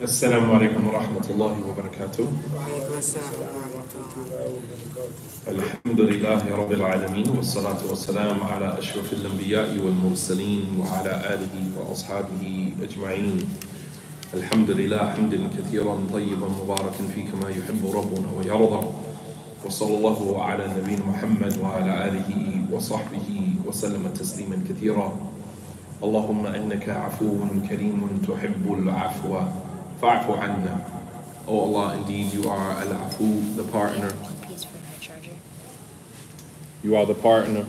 السلام عليكم ورحمة الله وبركاته. وعليكم السلام ورحمة الله الحمد لله رب العالمين والصلاة والسلام على أشرف الأنبياء والمرسلين وعلى آله وأصحابه أجمعين. الحمد لله حمدا كثيرا طيبا مباركا فيه كما يحب ربنا ويرضى. وصلى الله على نبينا محمد وعلى آله وصحبه وسلم تسليما كثيرا. اللهم إنك عفو كريم تحب العفو فاعف عنا Oh Allah, indeed you are Al-Afu, the partner. piece for my charger. You are the partner,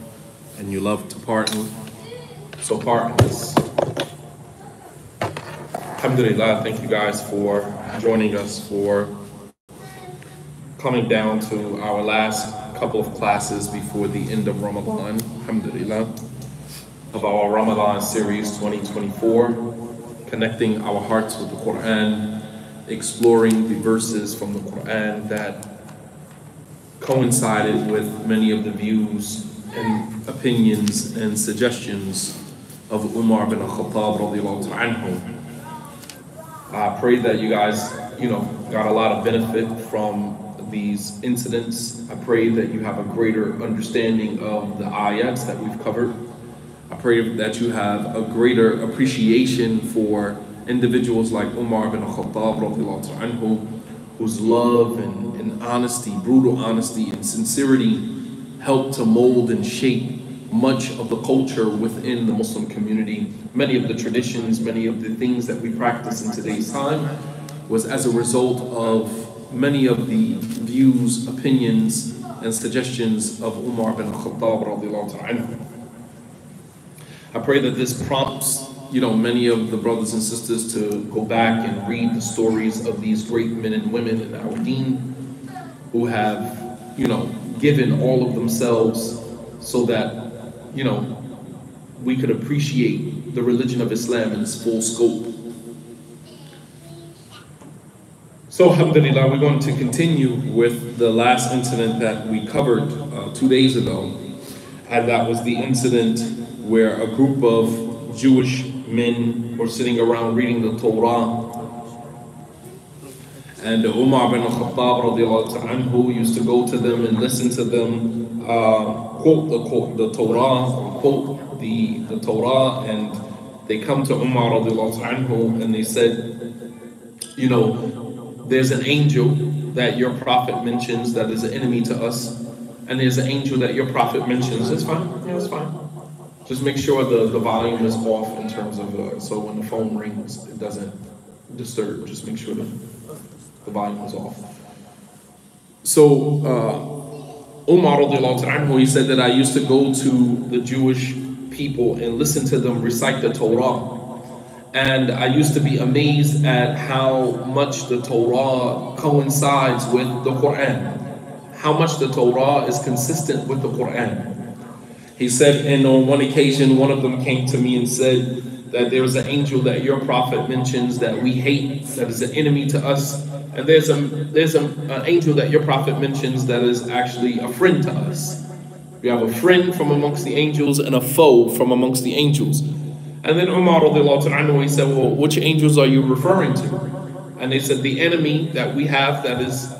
and you love to partner. So partner us. Alhamdulillah, thank you guys for joining us for coming down to our last couple of classes before the end of Ramadan. Alhamdulillah. Of our Ramadan series 2024, connecting our hearts with the Quran, exploring the verses from the Quran that coincided with many of the views and opinions and suggestions of Umar bin ta'ala anhu. I pray that you guys, you know, got a lot of benefit from these incidents. I pray that you have a greater understanding of the ayats that we've covered. I pray that you have a greater appreciation for individuals like Umar bin ta'ala anhu, whose love and, and honesty, brutal honesty and sincerity helped to mold and shape much of the culture within the Muslim community. Many of the traditions, many of the things that we practice in today's time was as a result of many of the views, opinions, and suggestions of Umar bin Khattab anhu. I pray that this prompts, you know, many of the brothers and sisters to go back and read the stories of these great men and women in our deen who have, you know, given all of themselves so that, you know, we could appreciate the religion of Islam in its full scope. So, alhamdulillah, we're going to continue with the last incident that we covered uh, two days ago. And that was the incident where a group of Jewish men were sitting around reading the Torah. And Umar bin ta'ala anhu used to go to them and listen to them uh, quote the, quote the Torah, quote the, the Torah, and they come to Umar anhu and they said, you know, there's an angel that your prophet mentions that is an enemy to us, and there's an angel that your prophet mentions. It's fine. It's fine. Just make sure the, the volume is off in terms of uh, so when the phone rings, it doesn't disturb. Just make sure that the volume is off. So uh, Umar anhu, he said that I used to go to the Jewish people and listen to them recite the Torah. And I used to be amazed at how much the Torah coincides with the Quran, how much the Torah is consistent with the Quran. He said, and on one occasion, one of them came to me and said that there is an angel that your prophet mentions that we hate, that is an enemy to us. And there's a there's a, an angel that your prophet mentions that is actually a friend to us. We have a friend from amongst the angels and a foe from amongst the angels. And then Umar he said, Well, which angels are you referring to? And they said, The enemy that we have that is,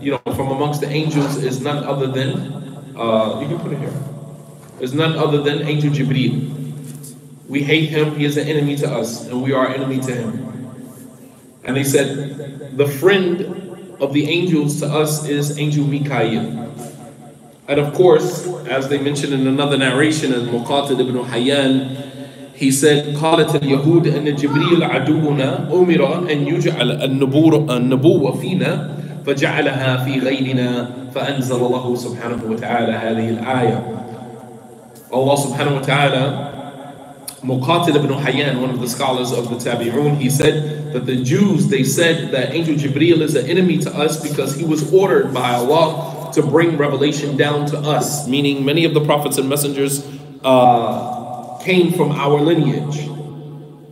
you know, from amongst the angels is none other than, uh, you can put it here, is none other than Angel Jibreel. We hate him, he is an enemy to us, and we are enemy to him. And they said, The friend of the angels to us is Angel Mikael. And of course, as they mentioned in another narration in Muqatid ibn Hayyan, he said, قالت اليهود أن جبريل عدونا أمر أن يجعل النبور النبوة فينا فجعلها في غيرنا فأنزل الله سبحانه وتعالى هذه الآية. Allah subhanahu wa ta'ala, Muqatil ibn Hayyan, one of the scholars of the Tabi'un, he said that the Jews, they said that Angel Jibreel is an enemy to us because he was ordered by Allah to bring revelation down to us, meaning many of the prophets and messengers uh, came from our lineage,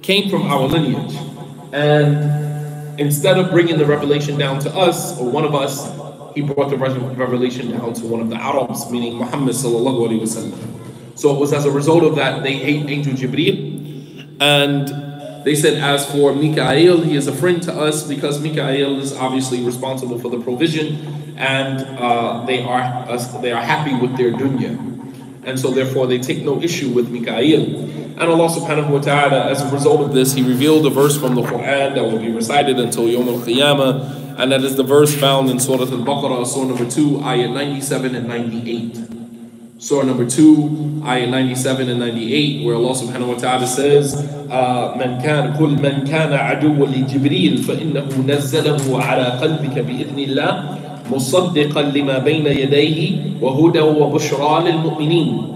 came from our lineage. And instead of bringing the revelation down to us, or one of us, he brought the revelation down to one of the Arabs, meaning Muhammad sallallahu alaihi wasallam. So it was as a result of that they hate Angel Jibreel. And they said, as for Mikael, he is a friend to us because Mikael is obviously responsible for the provision, and uh, they are uh, they are happy with their dunya, and so therefore they take no issue with Mikael. And Allah Subhanahu wa Taala, as a result of this, He revealed a verse from the Quran that will be recited until Yom Al Qiyamah, and that is the verse found in Surah Al Baqarah, Surah number two, ayat 97 and 98. Surah number 2, ayah 97 and 98, where Allah subhanahu wa ta'ala says, من كان كل من كان عدوا لجبريل فإنه نزله على قلبك بإذن الله مصدقا لما بين يديه وهدى وبشرى للمؤمنين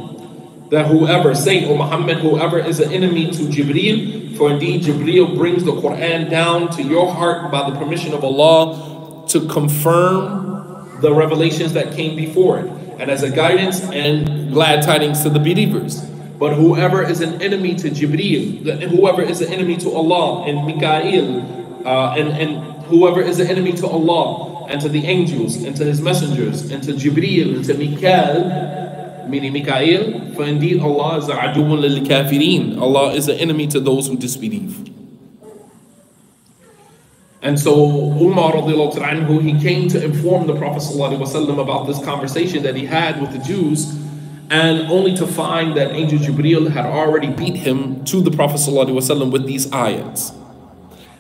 that whoever, say, O Muhammad, whoever is an enemy to Jibreel, for indeed Jibreel brings the Quran down to your heart by the permission of Allah to confirm the revelations that came before it and as a guidance and glad tidings to the believers. But whoever is an enemy to Jibreel, whoever is an enemy to Allah and Mikael, uh, and, and whoever is an enemy to Allah and to the angels and to his messengers and to Jibreel and to Mikael, meaning Mikael, for indeed Allah is a lil kafirin. Allah is an enemy to those who disbelieve. And so Umar anhu, he came to inform the Prophet ﷺ about this conversation that he had with the Jews, and only to find that Angel Jibreel had already beat him to the Prophet ﷺ with these ayats.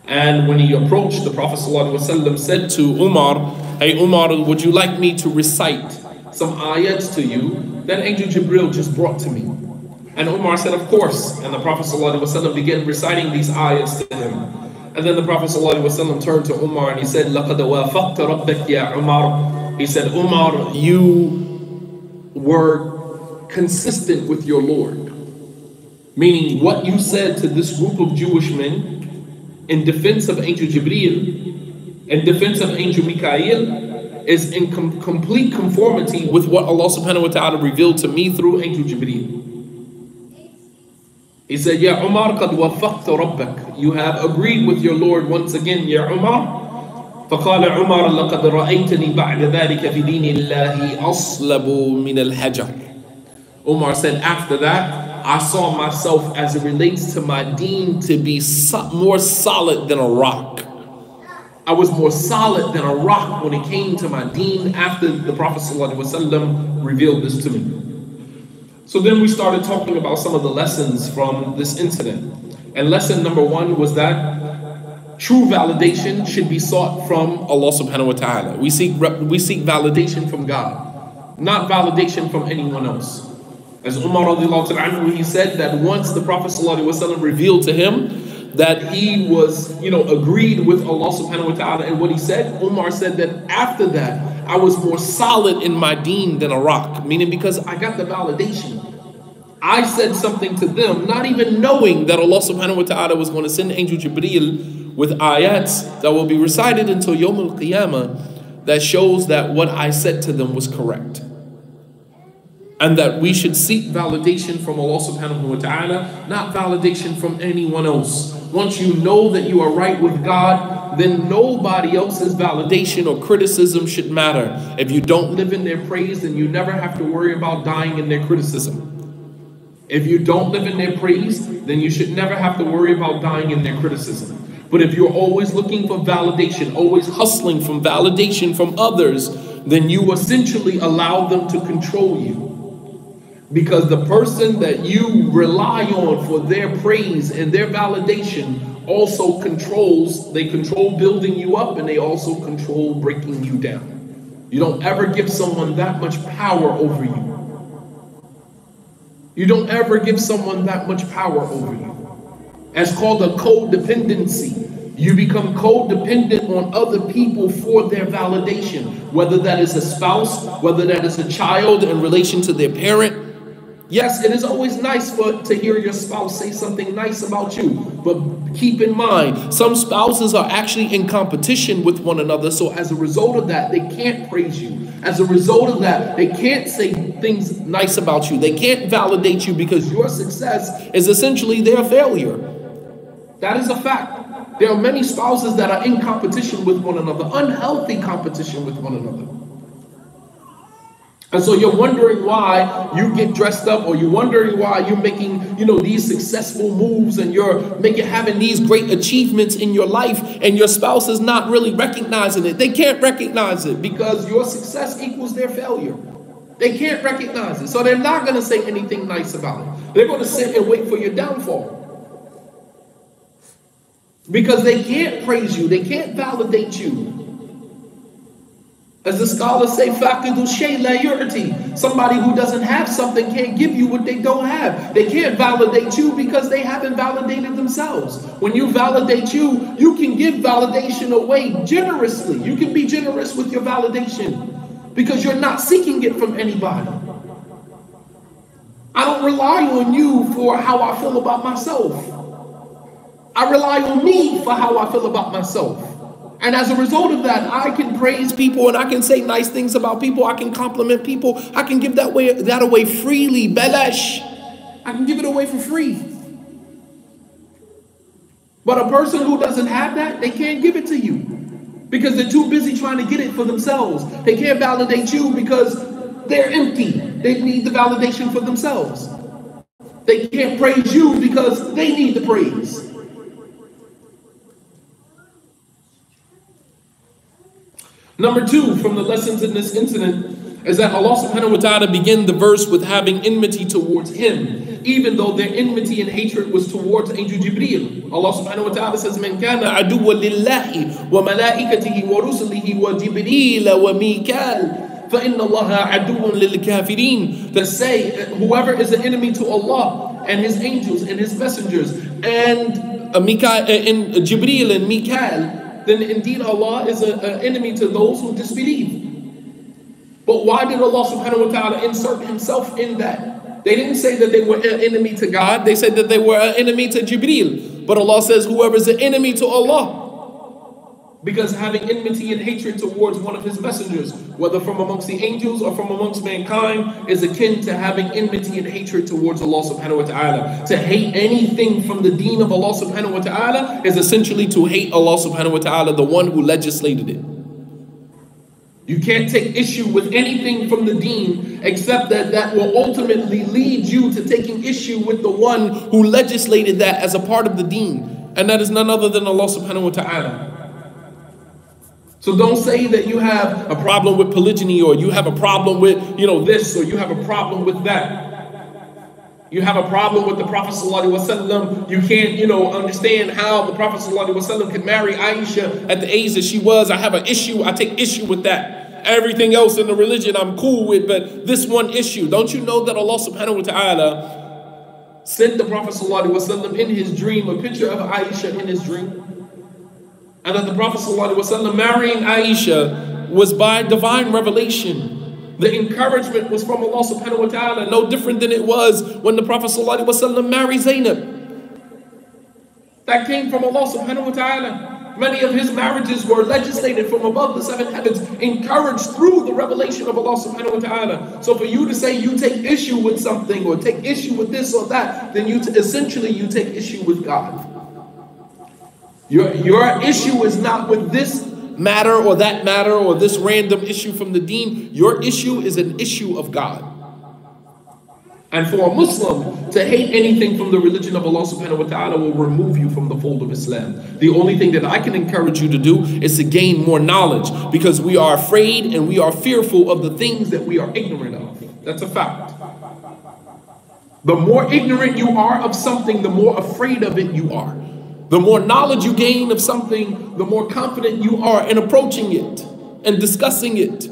And when he approached, the Prophet ﷺ said to Umar, Hey Umar, would you like me to recite some ayats to you that Angel Jibreel just brought to me? And Umar said, Of course. And the Prophet ﷺ began reciting these ayats to him. And then the Prophet ﷺ turned to Umar and he said, لَقَدْ وَافَقْتَ رَبَّكْ يَا Umar. He said, Umar, you were consistent with your Lord. Meaning what you said to this group of Jewish men in defense of Angel Jibreel, in defense of Angel Mikael, is in com complete conformity with what Allah subhanahu wa ta'ala revealed to me through Angel Jibreel. He said, Ya Umar, قد وفقت ربك. You have agreed with your Lord once again, Ya Umar. فقال عمر لقد رأيتني بعد ذلك في دين الله أصلب من الحجر. Umar said, after that, I saw myself as it relates to my deen to be so more solid than a rock. I was more solid than a rock when it came to my deen after the Prophet ﷺ revealed this to me. so then we started talking about some of the lessons from this incident. And lesson number one was that true validation should be sought from Allah subhanahu wa ta'ala. We seek, we seek validation from God, not validation from anyone else. As Umar anhu, he said that once the Prophet ﷺ revealed to him that he was, you know, agreed with Allah subhanahu wa ta'ala and what he said, Umar said that after that, I was more solid in my deen than a rock, meaning because I got the validation. I said something to them, not even knowing that Allah subhanahu wa ta'ala was going to send Angel Jibreel with ayats that will be recited until Yom al Qiyamah that shows that what I said to them was correct. And that we should seek validation from Allah subhanahu wa ta'ala, not validation from anyone else. Once you know that you are right with God, then nobody else's validation or criticism should matter. If you don't live in their praise, then you never have to worry about dying in their criticism. If you don't live in their praise, then you should never have to worry about dying in their criticism. But if you're always looking for validation, always hustling from validation from others, then you essentially allow them to control you. Because the person that you rely on for their praise and their validation also controls, they control building you up and they also control breaking you down. You don't ever give someone that much power over you. You don't ever give someone that much power over you. It's called a codependency. You become codependent on other people for their validation, whether that is a spouse, whether that is a child in relation to their parent, Yes, it is always nice for to hear your spouse say something nice about you, but keep in mind, some spouses are actually in competition with one another. So as a result of that, they can't praise you. As a result of that, they can't say things nice about you. They can't validate you because your success is essentially their failure. That is a fact. There are many spouses that are in competition with one another, unhealthy competition with one another. And so you're wondering why you get dressed up, or you're wondering why you're making, you know, these successful moves and you're making having these great achievements in your life, and your spouse is not really recognizing it. They can't recognize it because your success equals their failure. They can't recognize it. So they're not going to say anything nice about it. They're going to sit and wait for your downfall. Because they can't praise you, they can't validate you. As the scholars say. Somebody who doesn't have something can't give you what they don't have. They can't validate you because they haven't validated themselves. When you validate you, you can give validation away generously. You can be generous with your validation because you're not seeking it from anybody. I don't rely on you for how I feel about myself. I rely on me for how I feel about myself. And as a result of that, I can praise people and I can say nice things about people. I can compliment people. I can give that way that away freely. Belesh. I can give it away for free. But a person who doesn't have that, they can't give it to you because they're too busy trying to get it for themselves. They can't validate you because they're empty. They need the validation for themselves. They can't praise you because they need the praise. Number two, from the lessons in this incident, is that Allah subhanahu wa ta'ala began the verse with having enmity towards him, even though their enmity and hatred was towards Angel Jibreel. Allah subhanahu wa ta'ala says, Man kana aduwa lillahi wa malaikatihi wa rusulihi wa Jibreel wa Mikal. فَإِنَّ اللَّهَ عَدُوٌ لِلْكَافِرِينَ That say, whoever is an enemy to Allah and His angels and His messengers and uh, Mika, uh, and Jibreel and Mikal, then indeed Allah is an enemy to those who disbelieve. But why did Allah subhanahu wa ta'ala insert himself in that? They didn't say that they were an enemy to God, they said that they were an enemy to Jibreel. But Allah says, whoever is an enemy to Allah, because having enmity and hatred towards one of his messengers, whether from amongst the angels or from amongst mankind, is akin to having enmity and hatred towards Allah subhanahu wa ta'ala. To hate anything from the deen of Allah subhanahu wa ta'ala is essentially to hate Allah subhanahu wa ta'ala, the one who legislated it. You can't take issue with anything from the deen except that that will ultimately lead you to taking issue with the one who legislated that as a part of the deen. And that is none other than Allah subhanahu wa ta'ala. So don't say that you have a problem with polygyny or you have a problem with, you know, this or you have a problem with that. You have a problem with the Prophet ﷺ. You can't, you know, understand how the Prophet ﷺ could marry Aisha at the age that she was. I have an issue. I take issue with that. Everything else in the religion I'm cool with, but this one issue. Don't you know that Allah subhanahu wa ta'ala sent the Prophet ﷺ in his dream a picture of Aisha in his dream? And that the Prophet ﷺ marrying Aisha was by divine revelation. The encouragement was from Allah subhanahu wa ta'ala, no different than it was when the Prophet ﷺ married Zainab. That came from Allah subhanahu wa ta'ala. Many of his marriages were legislated from above the seven heavens, encouraged through the revelation of Allah subhanahu wa ta'ala. So for you to say you take issue with something or take issue with this or that, then you essentially you take issue with God. Your, your issue is not with this matter or that matter or this random issue from the deen. Your issue is an issue of God. And for a Muslim to hate anything from the religion of Allah subhanahu wa ta'ala will remove you from the fold of Islam. The only thing that I can encourage you to do is to gain more knowledge because we are afraid and we are fearful of the things that we are ignorant of. That's a fact. The more ignorant you are of something, the more afraid of it you are. The more knowledge you gain of something, the more confident you are in approaching it and discussing it.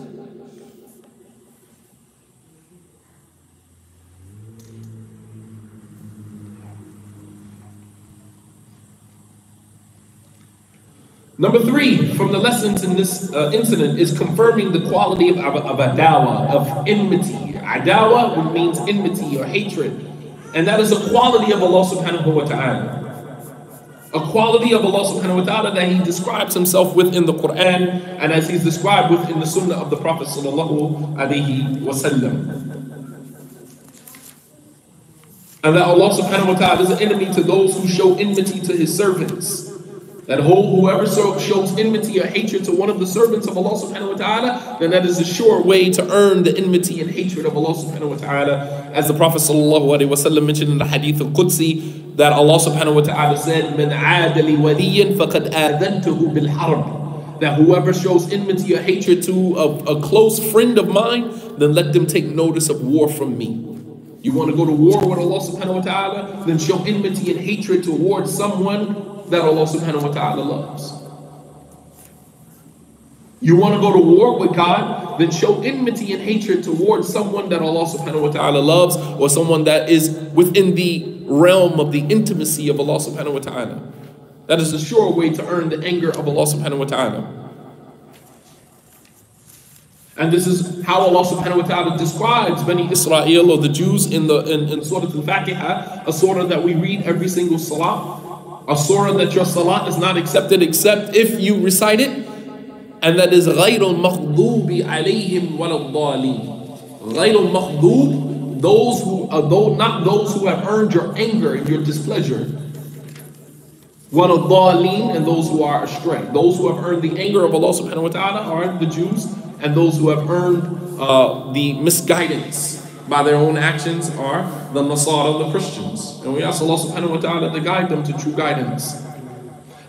Number three, from the lessons in this uh, incident, is confirming the quality of, of, of adawa, of enmity. Adawa means enmity or hatred. And that is a quality of Allah subhanahu wa ta'ala a quality of Allah subhanahu wa ta'ala that He describes Himself with in the Quran and as He's described within the Sunnah of the Prophet sallallahu alaihi wasallam. And that Allah subhanahu wa ta'ala is an enemy to those who show enmity to His servants. That whole whoever so- shows enmity or hatred to one of the servants of Allah subhanahu wa ta'ala, then that is a sure way to earn the enmity and hatred of Allah subhanahu wa ta'ala. As the Prophet sallallahu alaihi wasallam mentioned in the hadith al-Qudsi, that Allah subhanahu wa ta'ala said, "Man عاد لي وليا فقد آذنته بالحرب." That whoever shows enmity or hatred to a, a close friend of mine, then let them take notice of war from me. You want to go to war with Allah subhanahu wa ta'ala, then show enmity and hatred towards someone that Allah subhanahu wa ta'ala loves. You want to go to war with God, then show enmity and hatred towards someone that Allah subhanahu wa ta'ala loves or someone that is within the realm of the intimacy of Allah subhanahu wa ta'ala. That is a sure way to earn the anger of Allah subhanahu wa ta'ala. And this is how Allah subhanahu wa ta'ala describes Bani Israel or the Jews in the in, in Surah Al-Fatiha, a surah that we read every single salah, a surah that your salah is not accepted except if you recite it, and that is غَيْرُ الْمَغْضُوبِ عَلَيْهِمْ وَلَا الضَّالِينَ غَيْرُ الْمَغْضُوب those who are though not those who have earned your anger and your displeasure. وَلَا الضَّالِينَ and those who are astray. Those who have earned the anger of Allah subhanahu wa ta'ala are the Jews and those who have earned uh, the misguidance by their own actions are the Nasara, the Christians. And we ask Allah subhanahu wa ta'ala to guide them to true guidance.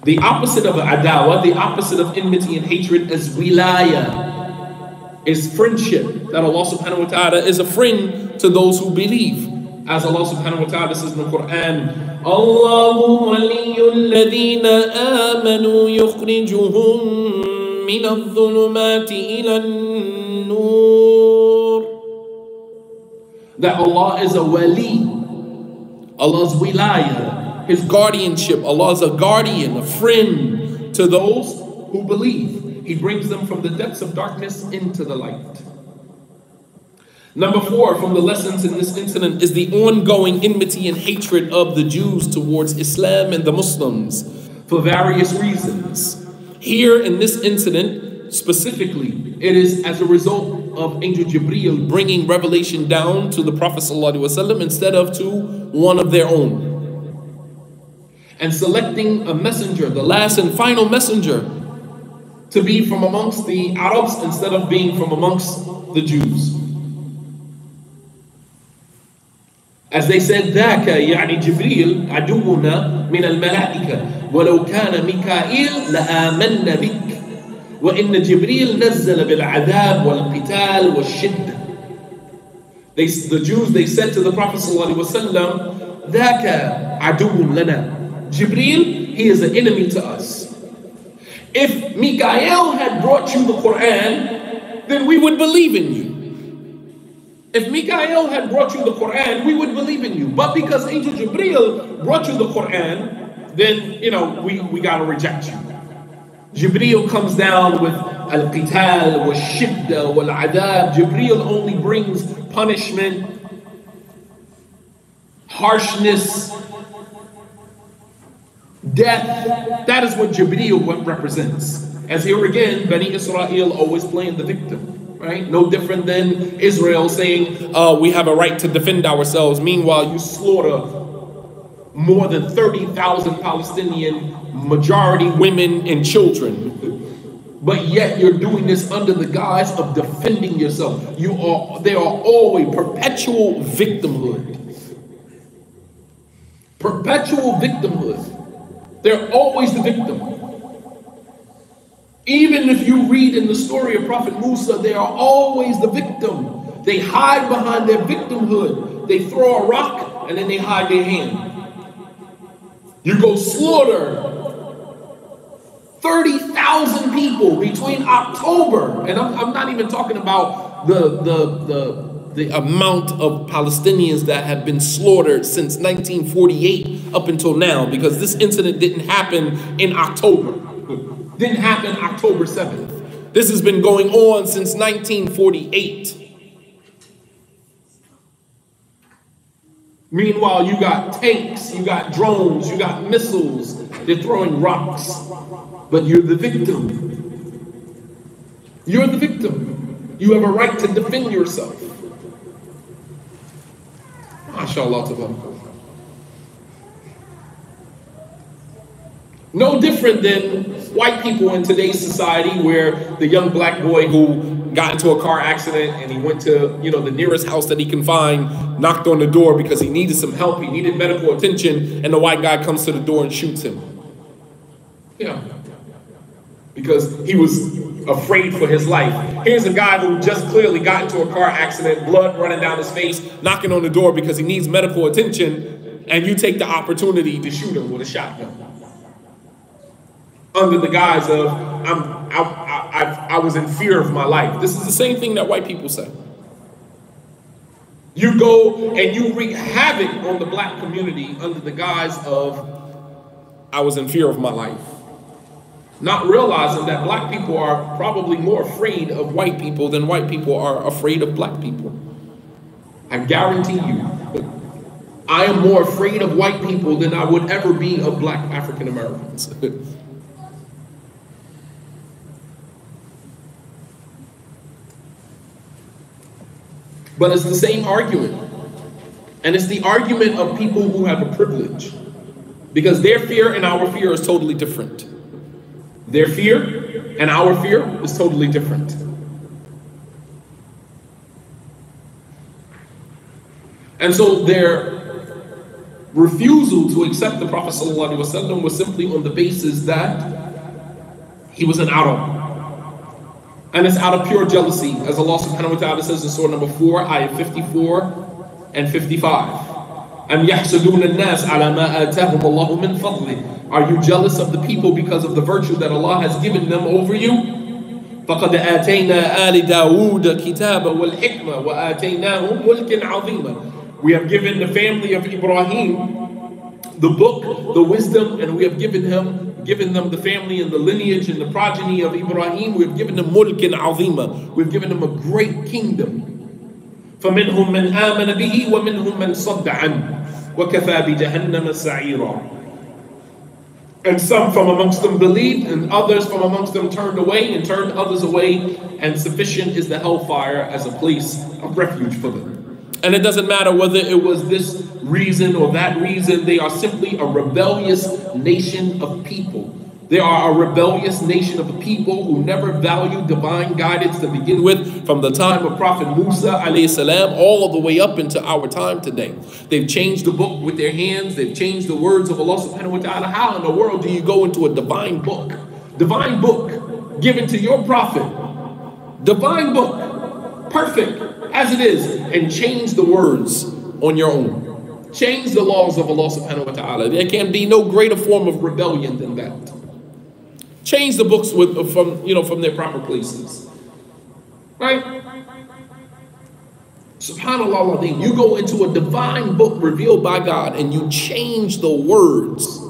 The opposite of adawa, the opposite of enmity and hatred is wilaya, is friendship. That Allah subhanahu wa ta'ala is a friend to those who believe. As Allah subhanahu wa ta'ala says in the Quran, الله ولي الذين آمنوا يخرجهم من الظلمات إلى النور that Allah is a wali, Allah's wilaya, His guardianship. Allah is a guardian, a friend to those who believe. He brings them from the depths of darkness into the light. Number four, from the lessons in this incident, is the ongoing enmity and hatred of the Jews towards Islam and the Muslims for various reasons. Here in this incident, specifically, it is as a result of Angel Jibreel bringing revelation down to the Prophet ﷺ instead of to one of their own. And selecting a messenger, the last and final messenger, to be from amongst the Arabs instead of being from amongst the Jews. As they said, ذاك يعني جبريل عدونا من الملائكة ولو كان ميكائيل لآمنا بك وإن جبريل نزل بالعذاب والقتال والشدة they, The Jews, they said to the Prophet ﷺ, ذاك عدو لنا Jibreel, he is an enemy to us. If Mikael had brought you the Quran, then we would believe in you. If Mikael had brought you the Quran, we would believe in you. But because Angel Jibreel brought you the Quran, then, you know, we, we got to reject you. Jibreel comes down with al-qital, wal-shidda, wal-adab. Jibreel only brings punishment, harshness, death. That is what Jibreel represents. As here again, Bani Israel always playing the victim right? No different than Israel saying, uh, we have a right to defend ourselves. Meanwhile, you slaughter more than 30,000 Palestinian, majority women and children. But yet you're doing this under the guise of defending yourself. You are they are always perpetual victimhood. Perpetual victimhood. They're always the victim. Even if you read in the story of Prophet Musa, they are always the victim. They hide behind their victimhood. They throw a rock and then they hide their hand. You go slaughter 30,000 people between October, and I'm, I'm, not even talking about the, the, the, the amount of Palestinians that have been slaughtered since 1948 up until now, because this incident didn't happen in October didn't happen October 7th. This has been going on since 1948. Meanwhile, you got tanks, you got drones, you got missiles, they're throwing rocks, but you're the victim. You're the victim. You have a right to defend yourself. MashaAllah. No different than white people in today's society where the young black boy who got into a car accident and he went to, you know, the nearest house that he can find, knocked on the door because he needed some help, he needed medical attention, and the white guy comes to the door and shoots him. Because he was afraid for his life. Here's a guy who just clearly got into a car accident, blood running down his face, knocking on the door because he needs medical attention, and you take the opportunity to shoot him with a shotgun under the guise of I'm, I, I, I, was in fear of my life. This is the same thing that white people say. You go and you wreak havoc on the black community under the guise of I was in fear of my life. Not realizing that black people are probably more afraid of white people than white people are afraid of black people. I guarantee you. I am more afraid of white people than I would ever be of black African Americans. But it's the same argument. And it's the argument of people who have a privilege. Because their fear and our fear is totally different. Their fear and our fear is totally different. And so their refusal to accept the Prophet ﷺ was simply on the basis that he was an Arab. And it's out of pure jealousy, as Allah subhanahu wa ta'ala says in Surah number 4, ayah 54 and 55. أَمْ يَحْسُدُونَ النَّاسَ عَلَى مَا آتَاهُمُ اللَّهُ مِنْ فَضْلِهِ Are you jealous of the people because of the virtue that Allah has given them over you? فَقَدْ آتَيْنَا آلِ دَاوُودَ كِتَابًا وَالْحِكْمَةَ وَآتَيْنَاهُمْ مُلْكًا عَظِيمًا We have given the family of Ibrahim the book, the wisdom, and we have given him given them the family and the lineage and the progeny of Ibrahim. We've given them mulkin azima. We've given them a great kingdom. فمنهم من آمن به ومنهم من صد عنه وكفى بجهنم سعيرا and some from amongst them believed, and others from amongst them turned away and turned others away, and sufficient is the hellfire as a place of refuge for them. And it doesn't matter whether it was this reason or that reason, they are simply a rebellious nation of people. they are a rebellious nation of people who never valued divine guidance to begin with from the time of Prophet Musa salam all the way up into our time today. They've changed the book with their hands. They've changed the words of Allah subhanahu wa ta'ala. How in the world do you go into a divine book? Divine book given to your prophet. Divine book. Perfect as it is and change the words on your own. Change the laws of Allah subhanahu wa ta'ala. There can be no greater form of rebellion than that. Change the books with, from, you know, from their proper places. Right? Subhanallah, you go into a divine book revealed by God and you change the words.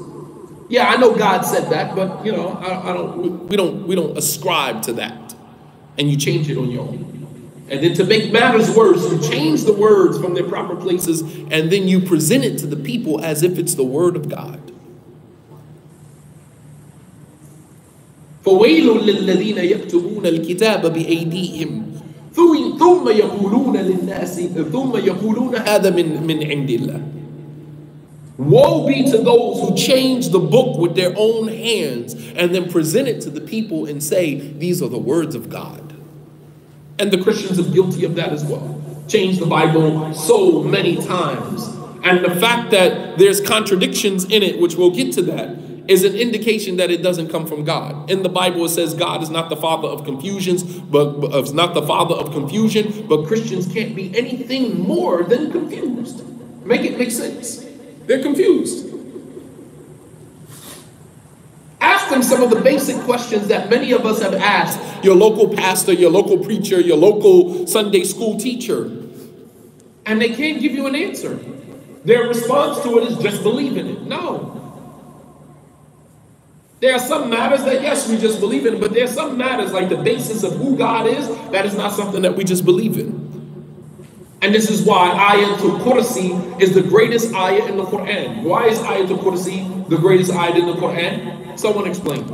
Yeah, I know God said that, but you know, I, I don't. We don't. We don't ascribe to that, and you change it on your own. And then to make matters worse, you change the words from their proper places and then you present it to the people as if it's the word of God. فويل للذين يكتبون الكتاب بأيديهم ثم يقولون للناس ثم يقولون هذا من من عند الله Woe be to those who change the book with their own hands and then present it to the people and say, These are the words of God. And the Christians are guilty of that as well. Change the Bible so many times. And the fact that there's contradictions in it, which we'll get to that, is an indication that it doesn't come from God. In the Bible, it says God is not the father of confusions, but, is not the father of confusion, but Christians can't be anything more than confused. Make it make sense. They're confused. Ask them some of the basic questions that many of us have asked your local pastor, your local preacher, your local Sunday school teacher, and they can't give you an answer. Their response to it is just believe in it. No. There are some matters that, yes, we just believe in, but there are some matters like the basis of who God is, that is not something that we just believe in. And this is why Ayatul Kursi is the greatest ayah in the Quran. Why is Ayatul Kursi the greatest ayah in the Quran? Someone explain.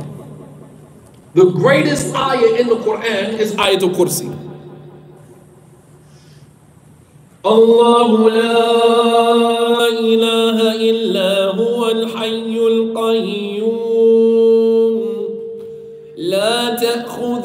The greatest ayah in the Quran is Ayatul Kursi. Allah la ilaha illa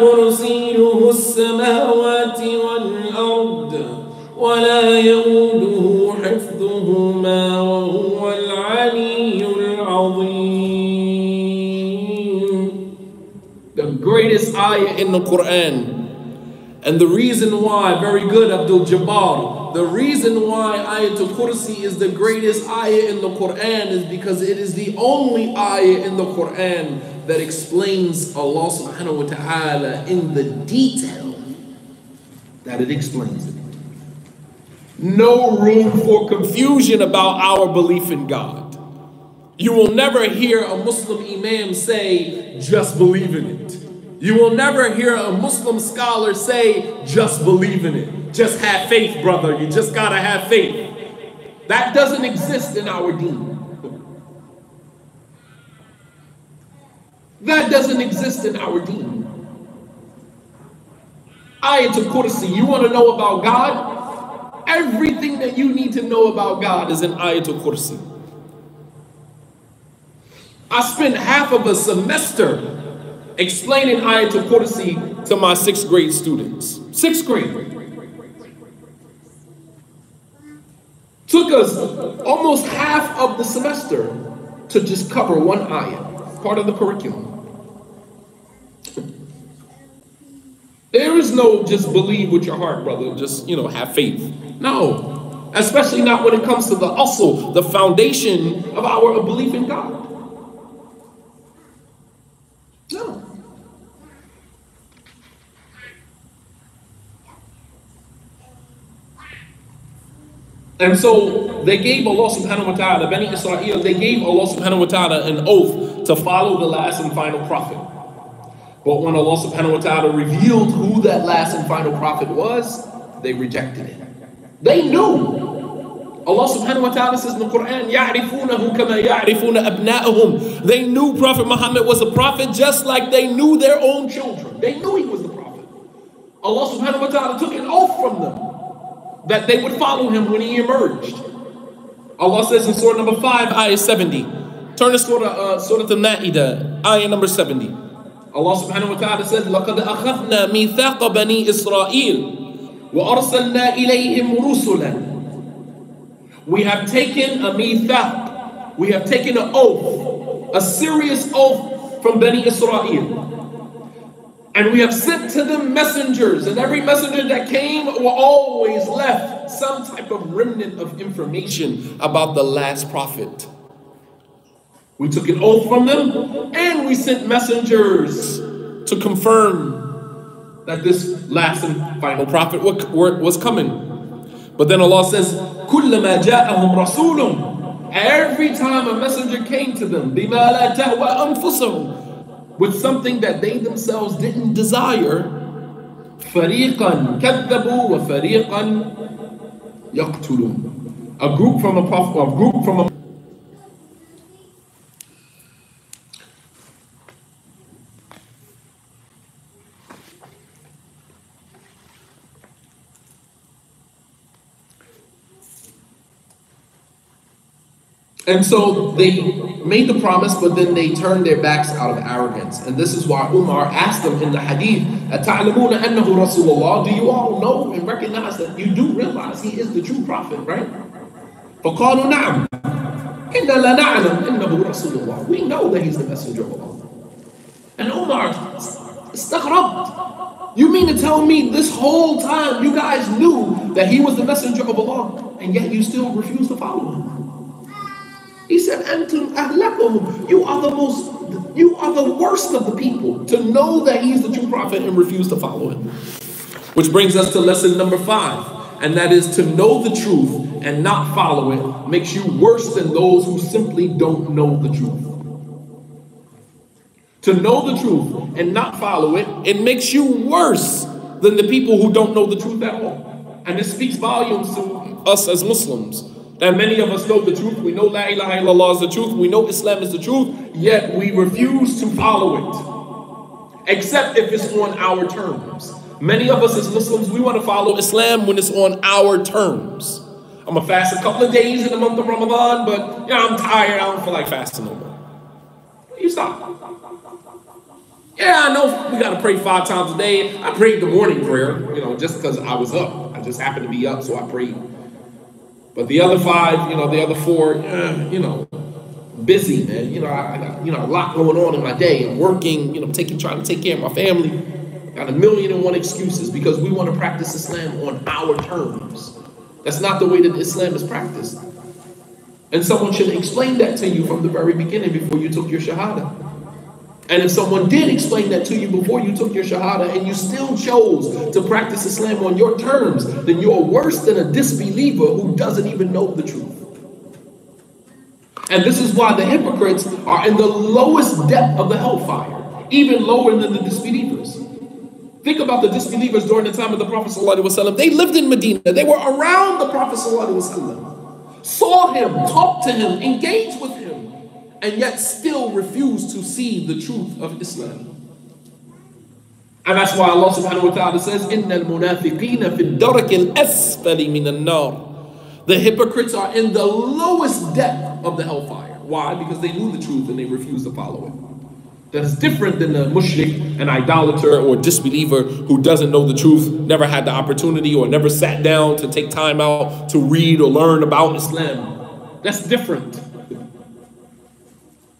كرسيه السماوات والأرض ولا يؤوده حفظهما وهو العلي العظيم The greatest ayah in the Quran and the reason why, very good, Abdul Jabbar, the reason why Ayatul Kursi is the greatest ayah in the Quran is because it is the only ayah in the Quran that explains Allah subhanahu wa ta'ala in the detail that it explains it. No room for confusion about our belief in God. You will never hear a Muslim Imam say, just believe in it. You will never hear a Muslim scholar say, just believe in it. Just have faith, brother. You just gotta have faith. That doesn't exist in our deen. That doesn't exist in our deen. Ayatul Kursi, you want to know about God? Everything that you need to know about God is in Ayatul Kursi. I spent half of a semester explaining Ayatul Kursi to my sixth grade students. Sixth grade. Took us almost half of the semester to just cover one ayah, part of the curriculum. There is no just believe with your heart, brother. Just, you know, have faith. No. Especially not when it comes to the asl, the foundation of our belief in God. No. And so they gave Allah subhanahu wa ta'ala, Bani Israel, they gave Allah subhanahu wa ta'ala an oath to follow the last and final prophet. But when Allah subhanahu wa ta'ala revealed who that last and final prophet was, they rejected it. They knew. Allah subhanahu wa ta'ala says in the Quran, يَعْرِفُونَهُ كَمَا يَعْرِفُونَ أَبْنَاءَهُم They knew Prophet Muhammad was a prophet just like they knew their own children. They knew he was the prophet. Allah subhanahu wa ta'ala took an oath from them that they would follow him when he emerged. Allah says in Surah number 5, ayah 70. Turn to Surah, uh, Surah Al-Ma'idah, ayah number 70. Allah subhanahu wa ta'ala says, لَقَدْ أَخَذْنَا مِيثَاقَ بَنِي إِسْرَائِيلِ وَأَرْسَلْنَا إِلَيْهِمْ رُسُلًا We have taken a mithaq, we have taken an oath, a serious oath from Bani Israel. And we have sent to them messengers, and every messenger that came will always left some type of remnant of information about the last prophet. We took an oath from them, and we sent messengers to confirm that this last and final prophet was coming. But then Allah says, كُلَّمَا جَاءَهُمْ رَسُولٌ Every time a messenger came to them, بِمَا لَا تَهْوَى أَنفُسَهُمْ with something that they themselves didn't desire فريقا كذبوا وفريقا يقتلون a group from a prophet a group from a And so they made the promise, but then they turned their backs out of arrogance. And this is why Umar asked them in the hadith, Do you all know and recognize that you do realize he is the true prophet, right? فقالوا نعم إنا لا نعلم إنه رسول الله. We know that he's the messenger of Allah. And Umar استغربت. You mean to tell me this whole time you guys knew that he was the messenger of Allah and yet you still refuse to follow him? He said, Antum ahlakum. You are the most, you are the worst of the people to know that he's the true prophet and refuse to follow him. Which brings us to lesson number five, and that is to know the truth and not follow it makes you worse than those who simply don't know the truth. To know the truth and not follow it, it makes you worse than the people who don't know the truth at all. And this speaks volumes to us as Muslims. That many of us know the truth. We know La ilaha illallah is the truth. We know Islam is the truth. Yet we refuse to follow it. Except if it's on our terms. Many of us as Muslims, we want to follow Islam when it's on our terms. I'm gonna fast a couple of days in the month of Ramadan, but yeah, I'm tired. I don't feel like fasting no more. You stop. Yeah, I know we gotta pray five times a day. I prayed the morning prayer, you know, just because I was up. I just happened to be up, so I prayed. But the other five, you know, the other four, eh, you know, busy, man. You know, I, I got you know a lot going on in my day. I'm working, you know, taking trying to take care of my family. Got a million and one excuses because we want to practice Islam on our terms. That's not the way that Islam is practiced. And someone should explain that to you from the very beginning before you took your Shahada. And if someone did explain that to you before you took your Shahada and you still chose to practice Islam on your terms, then you're worse than a disbeliever who doesn't even know the truth. And this is why the hypocrites are in the lowest depth of the hellfire, even lower than the disbelievers. Think about the disbelievers during the time of the Prophet ﷺ. They lived in Medina. They were around the Prophet ﷺ, saw him, talked to him, engaged with him, and yet still refuse to see the truth of Islam. And that's why Allah subhanahu wa ta'ala says, Innal munafiqina fi darakil asfali minan nar. The hypocrites are in the lowest depth of the hellfire. Why? Because they knew the truth and they refused to follow it. That is different than the mushrik, an idolater or disbeliever who doesn't know the truth, never had the opportunity or never sat down to take time out to read or learn about Islam. That's different.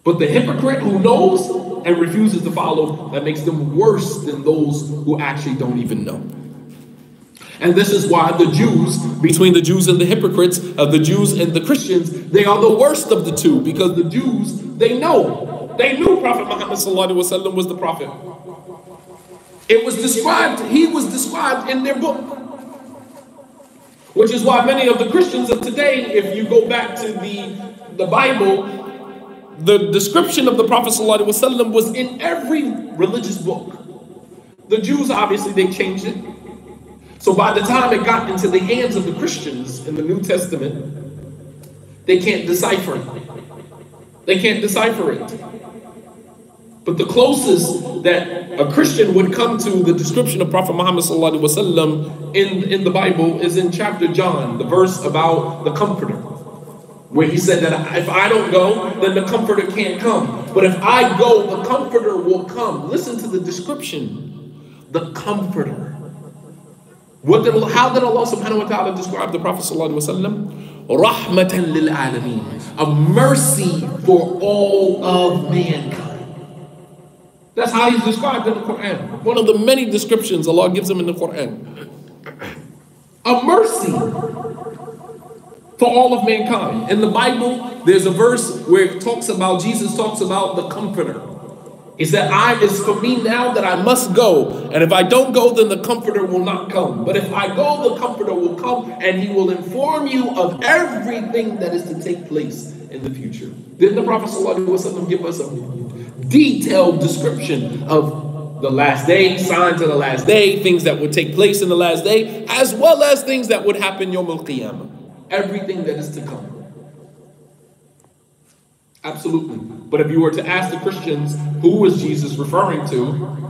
But the hypocrite who knows and refuses to follow, that makes them worse than those who actually don't even know. And this is why the Jews, between the Jews and the hypocrites, of the Jews and the Christians, they are the worst of the two because the Jews, they know they knew Prophet Muhammad was the Prophet. It was described, he was described in their book. Which is why many of the Christians of today, if you go back to the, the Bible, the description of the Prophet wasallam was in every religious book. The Jews, obviously, they changed it. So by the time it got into the hands of the Christians in the New Testament, they can't decipher it. They can't decipher it. But the closest that a Christian would come to the description of Prophet Muhammad wasallam in, in the Bible is in chapter John, the verse about the Comforter, where he said that if I don't go, then the Comforter can't come. But if I go, the Comforter will come. Listen to the description, the Comforter. What did, how did Allah subhanahu wa ta'ala describe the Prophet? Rahmatan lil alameen, a mercy for all of mankind. That's how he's described in the Quran. One of the many descriptions Allah gives him in the Quran. A mercy for all of mankind. In the Bible, there's a verse where it talks about, Jesus talks about the comforter. He said, I is for me now that I must go. And if I don't go, then the comforter will not come. But if I go, the comforter will come and he will inform you of everything that is to take place in the future. Didn't the Prophet ﷺ give us a detailed description of the last day, signs of the last day, things that would take place in the last day, as well as things that would happen Yom Al Qiyamah. Everything that is to come. Absolutely. But if you were to ask the Christians who was Jesus referring to,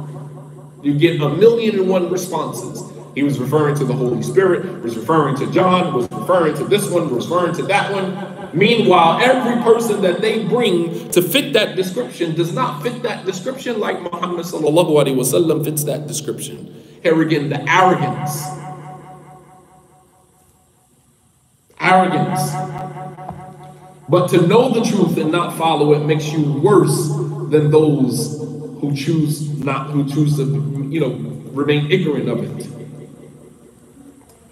you get a million and one responses. He was referring to the Holy Spirit, was referring to John, was referring to this one, was referring to that one. Meanwhile, every person that they bring to fit that description does not fit that description like Muhammad fits that description. Here again, the arrogance. Arrogance. But to know the truth and not follow it makes you worse than those who choose not who choose to you know remain ignorant of it.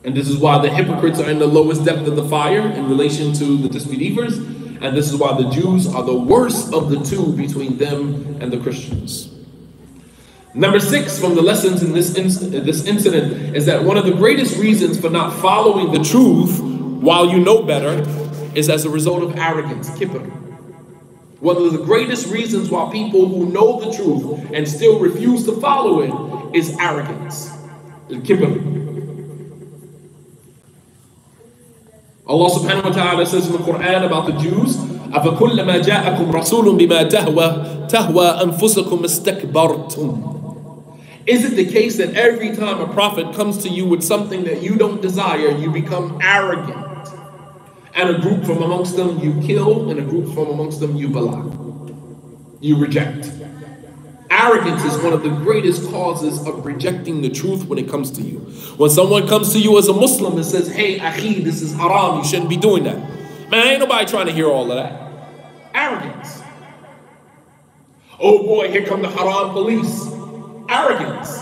And this is why the hypocrites are in the lowest depth of the fire in relation to the disbelievers. And this is why the Jews are the worst of the two between them and the Christians. Number six from the lessons in this, inc- this incident is that one of the greatest reasons for not following the truth while you know better, is as a result of arrogance, kibr. One of the greatest reasons why people who know the truth and still refuse to follow it is arrogance, kibr. Allah subhanahu wa ta'ala says in the Quran about the Jews, أَفَكُلَّمَا جَاءَكُمْ رَسُولٌ بِمَا تَهْوَى تَهْوَى أَنفُسَكُمْ اسْتَكْبَرْتُمْ Is it the case that every time a prophet comes to you with something that you don't desire, you become arrogant? And a group from amongst them you kill, and a group from amongst them you belie. You reject. Arrogance is one of the greatest causes of rejecting the truth when it comes to you. When someone comes to you as a Muslim and says, hey, akhi, this is haram, you shouldn't be doing that. Man, ain't nobody trying to hear all of that. Arrogance. Oh boy, here come the haram police. Arrogance.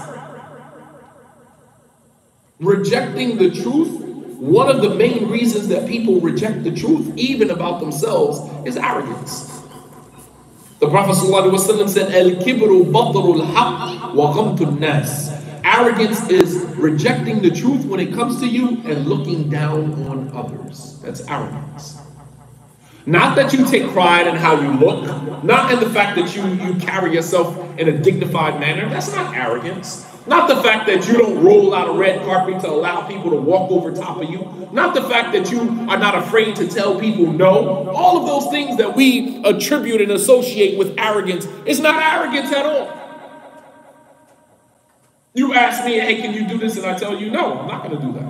Rejecting the truth, one of the main reasons that people reject the truth, even about themselves, is arrogance. The Prophet ﷺ said, Al kibru batrul haq nas. Arrogance is rejecting the truth when it comes to you and looking down on others. That's arrogance. Not that you take pride in how you look, not in the fact that you, you carry yourself in a dignified manner. That's not arrogance. Not the fact that you don't roll out a red carpet to allow people to walk over top of you. Not the fact that you are not afraid to tell people no. All of those things that we attribute and associate with arrogance is not arrogance at all. You ask me, hey, can you do this? And I tell you, no, I'm not going to do that.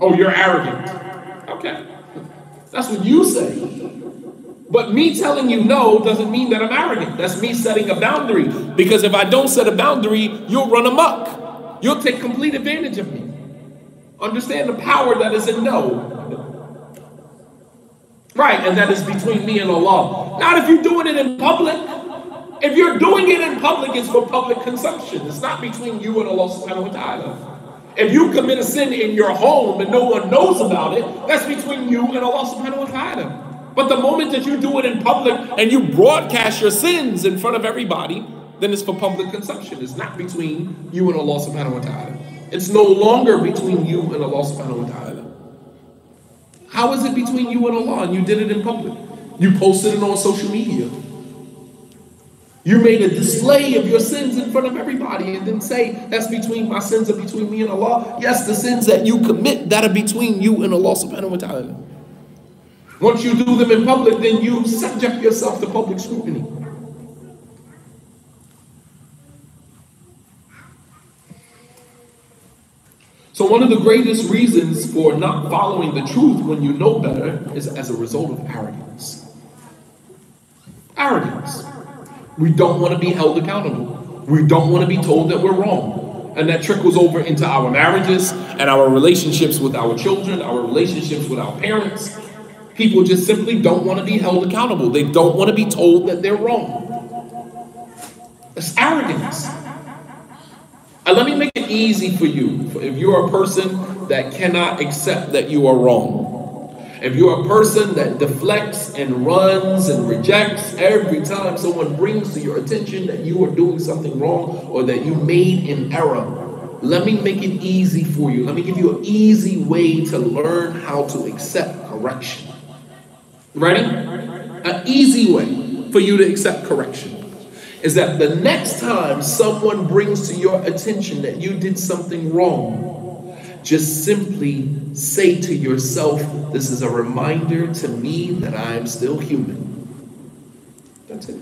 Oh, you're arrogant. Okay. That's what you say. But me telling you no doesn't mean that I'm arrogant. That's me setting a boundary. Because if I don't set a boundary, you'll run amok. You'll take complete advantage of me. Understand the power that is in no. Right, and that is between me and Allah. Not if you're doing it in public. If you're doing it in public, it's for public consumption. It's not between you and Allah subhanahu wa ta'ala. If you commit a sin in your home and no one knows about it, that's between you and Allah subhanahu wa ta'ala. But the moment that you do it in public and you broadcast your sins in front of everybody, then it's for public consumption. It's not between you and Allah subhanahu wa ta'ala. It's no longer between you and Allah subhanahu wa ta'ala. How is it between you and Allah and you did it in public? You posted it on social media. You made a display of your sins in front of everybody and then say, that's between my sins are between me and Allah. Yes, the sins that you commit that are between you and Allah subhanahu wa ta'ala. Once you do them in public, then you subject yourself to public scrutiny. So, one of the greatest reasons for not following the truth when you know better is as a result of arrogance. Arrogance. We don't want to be held accountable. We don't want to be told that we're wrong. And that trickles over into our marriages and our relationships with our children, our relationships with our parents, People just simply don't want to be held accountable. They don't want to be told that they're wrong. It's arrogance. And let me make it easy for you. If you're a person that cannot accept that you are wrong, if you're a person that deflects and runs and rejects every time someone brings to your attention that you are doing something wrong or that you made an error, let me make it easy for you. Let me give you an easy way to learn how to accept correction. Ready? An easy way for you to accept correction is that the next time someone brings to your attention that you did something wrong, just simply say to yourself, This is a reminder to me that I am still human. That's it.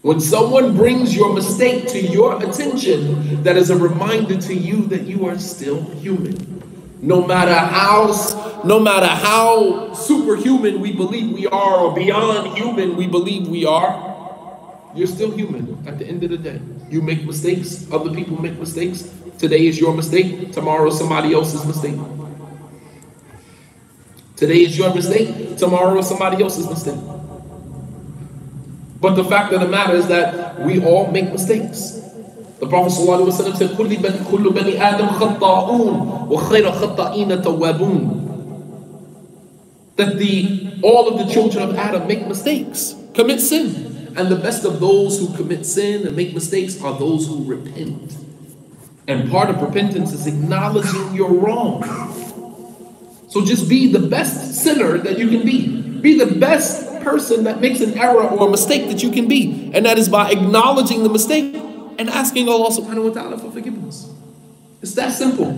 When someone brings your mistake to your attention, that is a reminder to you that you are still human. No matter how no matter how superhuman we believe we are or beyond human we believe we are, you're still human at the end of the day. You make mistakes, other people make mistakes. Today is your mistake, tomorrow somebody else's mistake. Today is your mistake, tomorrow somebody else's mistake. But the fact of the matter is that we all make mistakes. The Prophet ﷺ said, كل بني آدم خطاؤون وخير خطائين توابون that the all of the children of Adam make mistakes, commit sin. And the best of those who commit sin and make mistakes are those who repent. And part of repentance is acknowledging you're wrong. So just be the best sinner that you can be. Be the best person that makes an error or a mistake that you can be. And that is by acknowledging the mistake and asking Allah subhanahu wa ta'ala for forgiveness. It's that simple.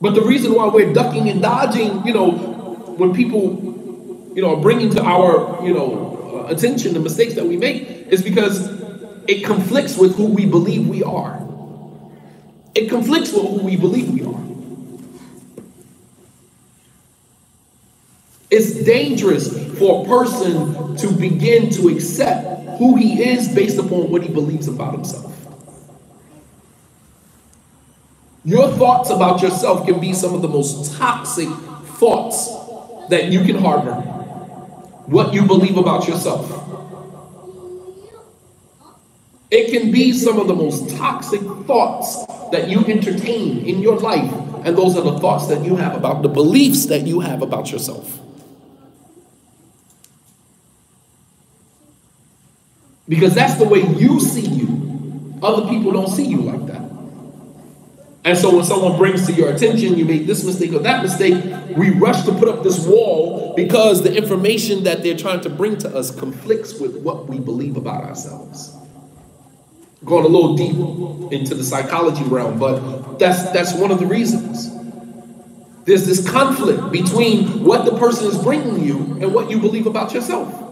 But the reason why we're ducking and dodging, you know, when people, you know, are bringing to our, you know, uh, attention the mistakes that we make is because it conflicts with who we believe we are. It conflicts with who we believe we are. It's dangerous for a person to begin to accept who he is based upon what he believes about himself. Your thoughts about yourself can be some of the most toxic thoughts that you can harbor. What you believe about yourself. It can be some of the most toxic thoughts that you entertain in your life. And those are the thoughts that you have about the beliefs that you have about yourself. Because that's the way you see you. Other people don't see you like that. And so when someone brings to your attention, you made this mistake or that mistake, we rush to put up this wall because the information that they're trying to bring to us conflicts with what we believe about ourselves. Going a little deep into the psychology realm, but that's that's one of the reasons. There's this conflict between what the person is bringing you and what you believe about yourself.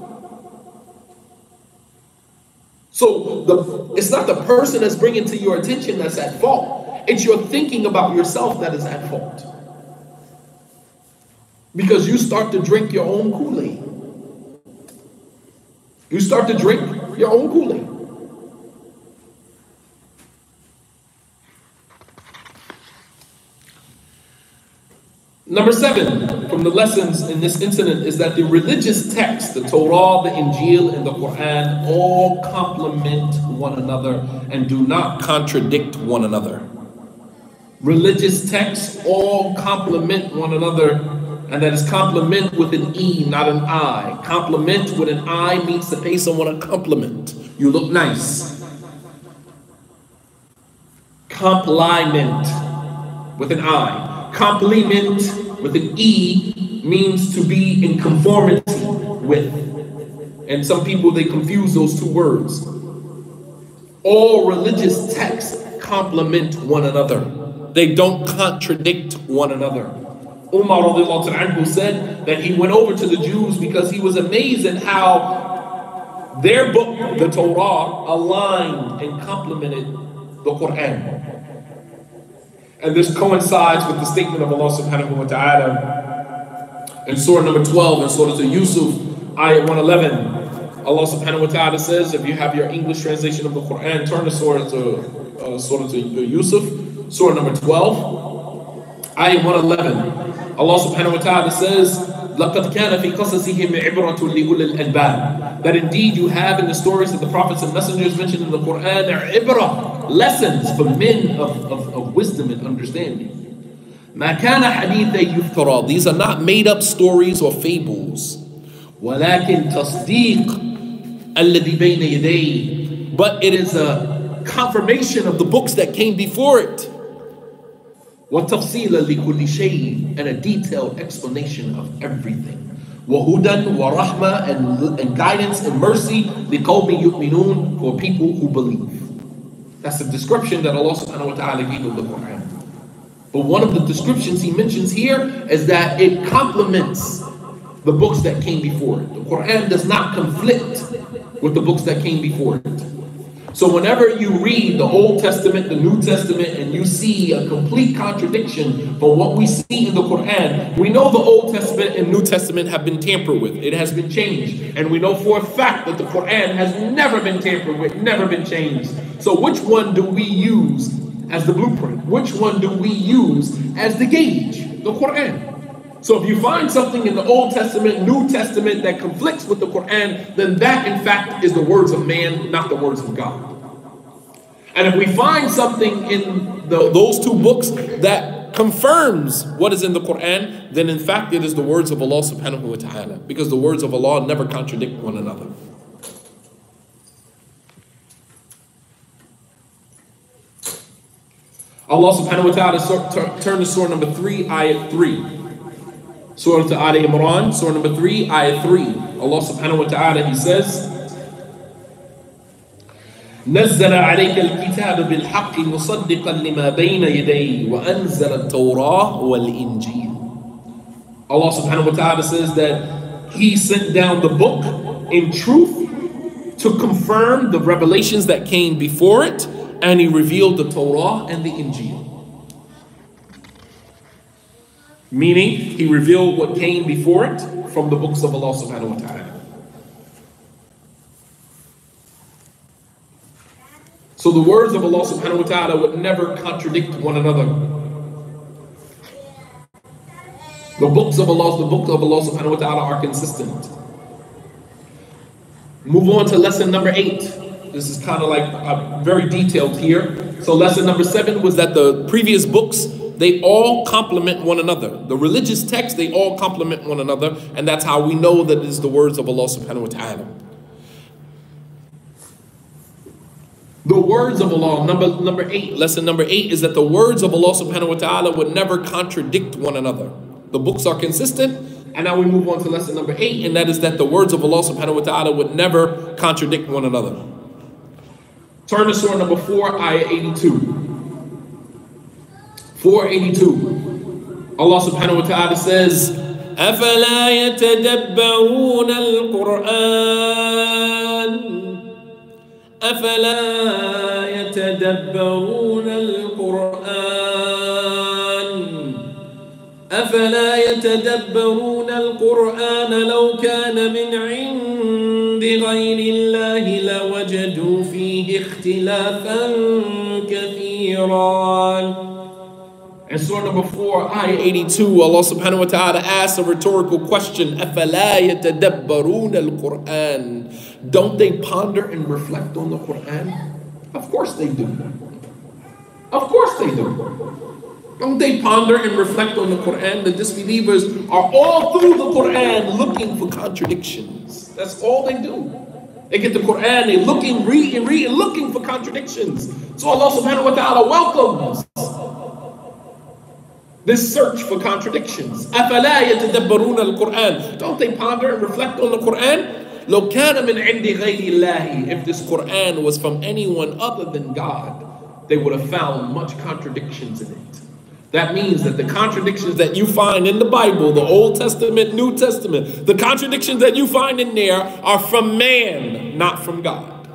So the, it's not the person that's bringing to your attention that's at fault. It's your thinking about yourself that is at fault. Because you start to drink your own Kool-Aid. You start to drink your own Kool-Aid. Number seven from the lessons in this incident is that the religious texts, the Torah, the Injil, and the Quran, all complement one another and do not contradict one another. Religious texts all complement one another, and that is complement with an E, not an I. Complement with an I means to pay someone a compliment. You look nice. Compliment with an I. Compliment with an E means to be in conformity with. And some people, they confuse those two words. All religious texts complement one another. They don't contradict one another. Umar said that he went over to the Jews because he was amazed at how their book, the Torah, aligned and complemented the Quran. And this coincides with the statement of Allah subhanahu wa ta'ala in Surah number 12 in Surah Yusuf, ayat 111. Allah subhanahu wa ta'ala says, if you have your English translation of the Quran, turn to Surah to, uh, Surah to Yusuf, Surah number 12, ayat 111. Allah subhanahu wa ta'ala says, لَقَدْ كَانَ فِي قَصَصِهِمْ عِبْرَةٌ لِأُولِي الْأَلْبَابِ That indeed you have in the stories of the prophets and messengers mentioned in the Quran, ibrah, lessons for men of, of, of wisdom and understanding. These are not made up stories or fables. ولكن تصديق الذي بين يديه but it is a confirmation of the books that came before it وتفصيل لكل شيء and a detailed explanation of everything وهدى ورحمة and, and guidance and mercy لقوم يؤمنون for people who believe that's the description that Allah subhanahu wa ta'ala gave of the Quran. But one of the descriptions he mentions here is that it complements the books that came before it. The Quran does not conflict with the books that came before it. So whenever you read the Old Testament, the New Testament, and you see a complete contradiction from what we see in the Quran, we know the Old Testament and New Testament have been tampered with. It has been changed. And we know for a fact that the Quran has never been tampered with, never been changed. So which one do we use as the blueprint? Which one do we use as the gauge? The Quran. So if you find something in the Old Testament, New Testament that conflicts with the Quran, then that in fact is the words of man, not the words of God. And if we find something in the, those two books that confirms what is in the Quran, then in fact it is the words of Allah subhanahu wa ta'ala. Because the words of Allah never contradict one another. Allah subhanahu wa ta'ala turn to surah number 3, ayat 3. Surah Al Imran, Surah number 3, Ayah 3. Allah subhanahu wa ta'ala, He says, نزل عليك الكتاب بالحق مصدقا لما بين يديه وأنزل التوراة والإنجيل Allah subhanahu wa ta'ala says that He sent down the book in truth to confirm the revelations that came before it, and He revealed the Torah and the Injil. Meaning, He revealed what came before it from the books of Allah subhanahu wa ta'ala. So the words of Allah subhanahu wa ta'ala would never contradict one another. The books of Allah, the book of Allah subhanahu wa ta'ala are consistent. Move on to lesson number eight. This is kind of like uh, very detailed here. So lesson number seven was that the previous books, they all complement one another. The religious texts, they all complement one another. And that's how we know that it is the words of Allah subhanahu wa ta'ala. The words of Allah, number, number eight, lesson number eight is that the words of Allah subhanahu wa ta'ala would never contradict one another. The books are consistent. And now we move on to lesson number eight, and that is that the words of Allah subhanahu wa ta'ala would never contradict one another. Turn to Surah number 4, ayah 82. 482. Allah subhanahu wa ta'ala says, أفلا يتدبرون القرآن أفلا يتدبرون القرآن أفلا يتدبرون القرآن لو كان من عند غير الله لوجدوا فيه اختلافا كثيرا And surah number four, ayah 82, Allah subhanahu wa ta'ala asks a rhetorical question. al-Quran? Don't they ponder and reflect on the Quran? Of course they do. Of course they do. Don't they ponder and reflect on the Quran? The disbelievers are all through the Quran looking for contradictions. That's all they do. They get the Quran, they looking, read and read, and looking for contradictions. So Allah subhanahu wa ta'ala welcomes this search for contradictions. أَفَلَا يَتَدَبَّرُونَ الْقُرْآنِ Don't they ponder and reflect on the Quran? لو كان من عند غير الله If this Quran was from anyone other than God, they would have found much contradictions in it. That means that the contradictions that you find in the Bible, the Old Testament, New Testament, the contradictions that you find in there are from man, not from God.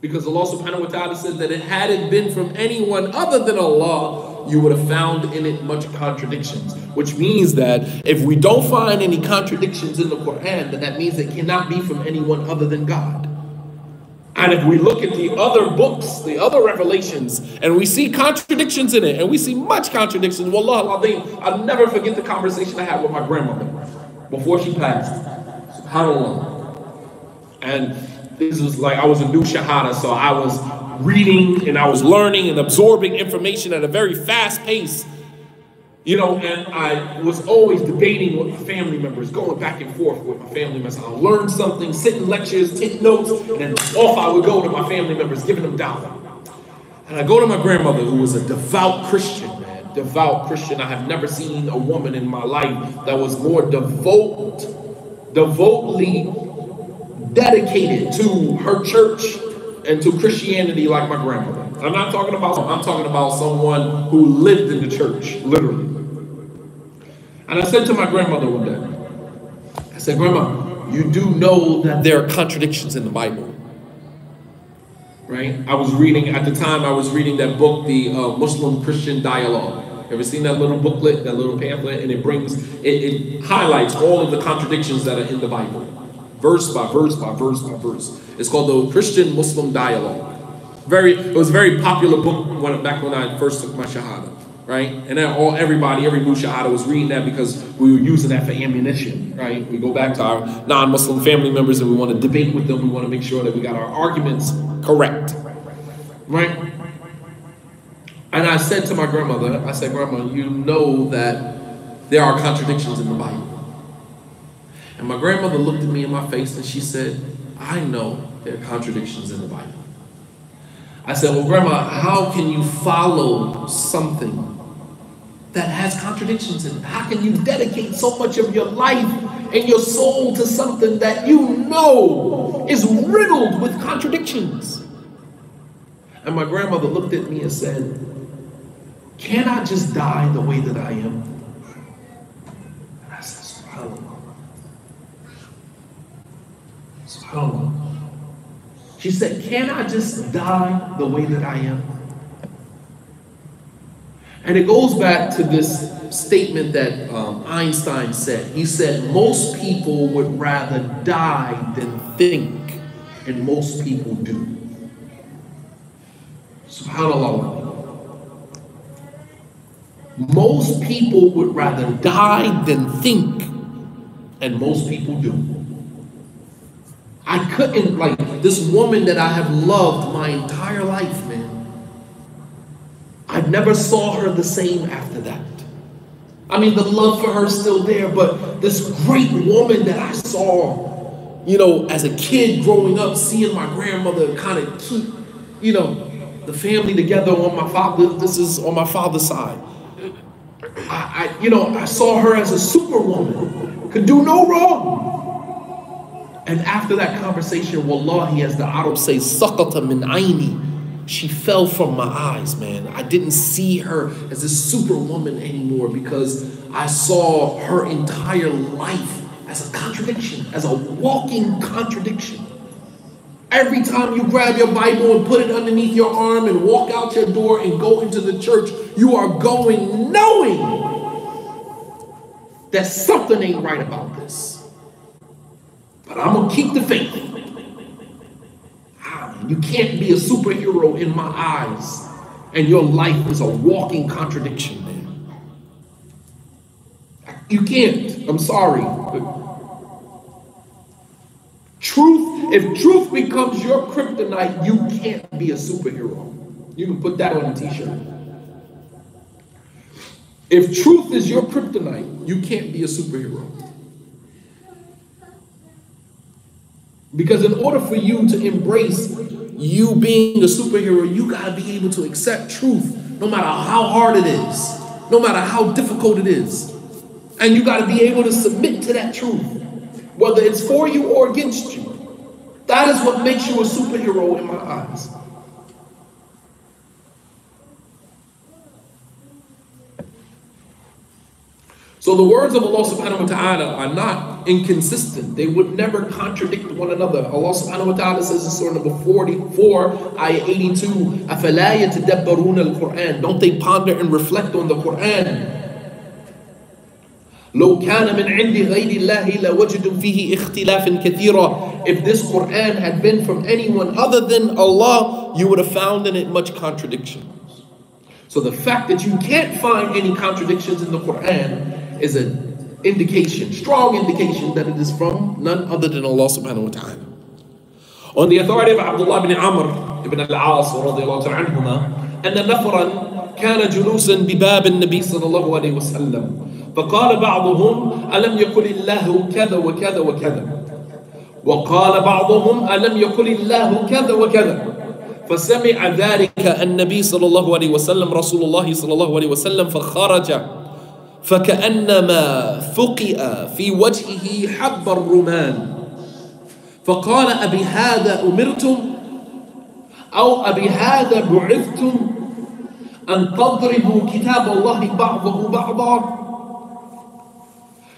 Because Allah subhanahu wa ta'ala says that it had it been from anyone other than Allah, you would have found in it much contradictions. Which means that if we don't find any contradictions in the Quran, then that means it cannot be from anyone other than God. And if we look at the other books, the other revelations, and we see contradictions in it, and we see much contradictions, wallah al I'll never forget the conversation I had with my grandmother before she passed. SubhanAllah. And this was like I was a new Shahada, so I was reading and I was learning and absorbing information at a very fast pace. You know, and I was always debating with my family members, going back and forth with my family members. I'll learn something, sit in lectures, take notes, and then off I would go to my family members, giving them dawah. And I go to my grandmother, who was a devout Christian, man, devout Christian. I have never seen a woman in my life that was more devout, devotedly dedicated to her church and to Christianity like my grandmother. I'm not talking about, I'm talking about someone who lived in the church, literally. And I said to my grandmother one day, I said, Grandma, you do know that there are contradictions in the Bible. Right? I was reading, at the time, I was reading that book, the uh, Muslim Christian Dialogue. Ever seen that little booklet, that little pamphlet? And it brings, it, it highlights all of the contradictions that are in the Bible, verse by verse by verse by verse. It's called the Christian Muslim Dialogue. Very, it was a very popular book when, back when I first took my Shahada, right? And then all everybody, every new Shahada was reading that because we were using that for ammunition, right? We go back to our non-Muslim family members and we want to debate with them. We want to make sure that we got our arguments correct, right? And I said to my grandmother, I said, Grandma, you know that there are contradictions in the Bible. And my grandmother looked at me in my face and she said, I know there are contradictions in the Bible. I said, Well, Grandma, how can you follow something that has contradictions in it? How can you dedicate so much of your life and your soul to something that you know is riddled with contradictions? And my grandmother looked at me and said, Can I just die the way that I am? And I said. SubhanAllah. She said, Can I just die the way that I am? And it goes back to this statement that um, Einstein said. He said, Most people would rather die than think, and most people do. SubhanAllah. Most people would rather die than think, and most people do. I couldn't, like, this woman that I have loved my entire life, man. I never saw her the same after that. I mean, the love for her is still there, but this great woman that I saw, you know, as a kid growing up, seeing my grandmother kind of keep, you know, the family together on my father. This is on my father's side. I, I, you know, I saw her as a superwoman, could do no wrong. And after that conversation, wallahi, as the Arab say, saqata min aini, she fell from my eyes, man. I didn't see her as a superwoman anymore because I saw her entire life as a contradiction, as a walking contradiction. Every time you grab your Bible and put it underneath your arm and walk out your door and go into the church, you are going knowing that something ain't right about this. But I'm going to keep the faith. Ah, you can't be a superhero in my eyes, and your life is a walking contradiction, man. You can't. I'm sorry. Truth, if truth becomes your kryptonite, you can't be a superhero. You can put that on a t-shirt. If truth is your kryptonite, you can't be a superhero. Because in order for you to embrace you being a superhero, you got to be able to accept truth no matter how hard it is, no matter how difficult it is. And you got to be able to submit to that truth, whether it's for you or against you. That is what makes you a superhero in my eyes. So the words of Allah subhanahu wa ta'ala are not inconsistent. They would never contradict one another. Allah subhanahu wa ta'ala says in Surah number 44, ayah 82, أَفَلَا يَتَدَبَّرُونَ الْقُرْآنِ Don't they ponder and reflect on the Qur'an? لو كان من عند غير الله لوجدوا فيه اختلافا كثيرا If this Quran had been from anyone other than Allah, you would have found in it much contradictions. So the fact that you can't find any contradictions in the Quran is an indication, strong indication that it is from none other than Allah subhanahu wa ta'ala. On the authority of Abdullah ibn Amr ibn al-As radiallahu anhuma, أن نفرا كان جلوسا بباب النبي صلى الله عليه وسلم فقال بعضهم ألم يقل الله كذا وكذا وكذا؟ وقال بعضهم ألم يقل الله كذا وكذا؟ فسمع ذلك النبي صلى الله عليه وسلم رسول الله صلى الله عليه وسلم فخرج. فكأنما فقئ في وجهه حب الرمان فقال أبي هذا أمرتم أو أبي هذا بعثتم أن تضربوا كتاب الله بعضه بعضا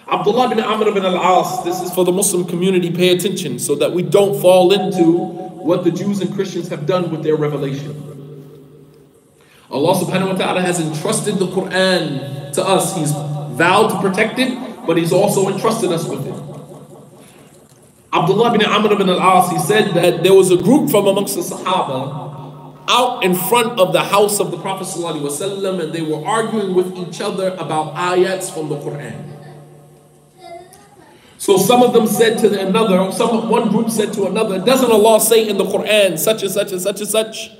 Abdullah bin Amr bin al-As, this is for the Muslim community, pay attention so that we don't fall into what the Jews and Christians have done with their revelation. Allah subhanahu wa ta'ala has entrusted the Quran to us. He's vowed to protect it, but He's also entrusted us with it. Abdullah bin Amr bin al-As, he said that there was a group from amongst the Sahaba out in front of the house of the Prophet ﷺ, and they were arguing with each other about ayats from the Quran. So some of them said to another, some one group said to another, doesn't Allah say in the Quran such and such and such and such?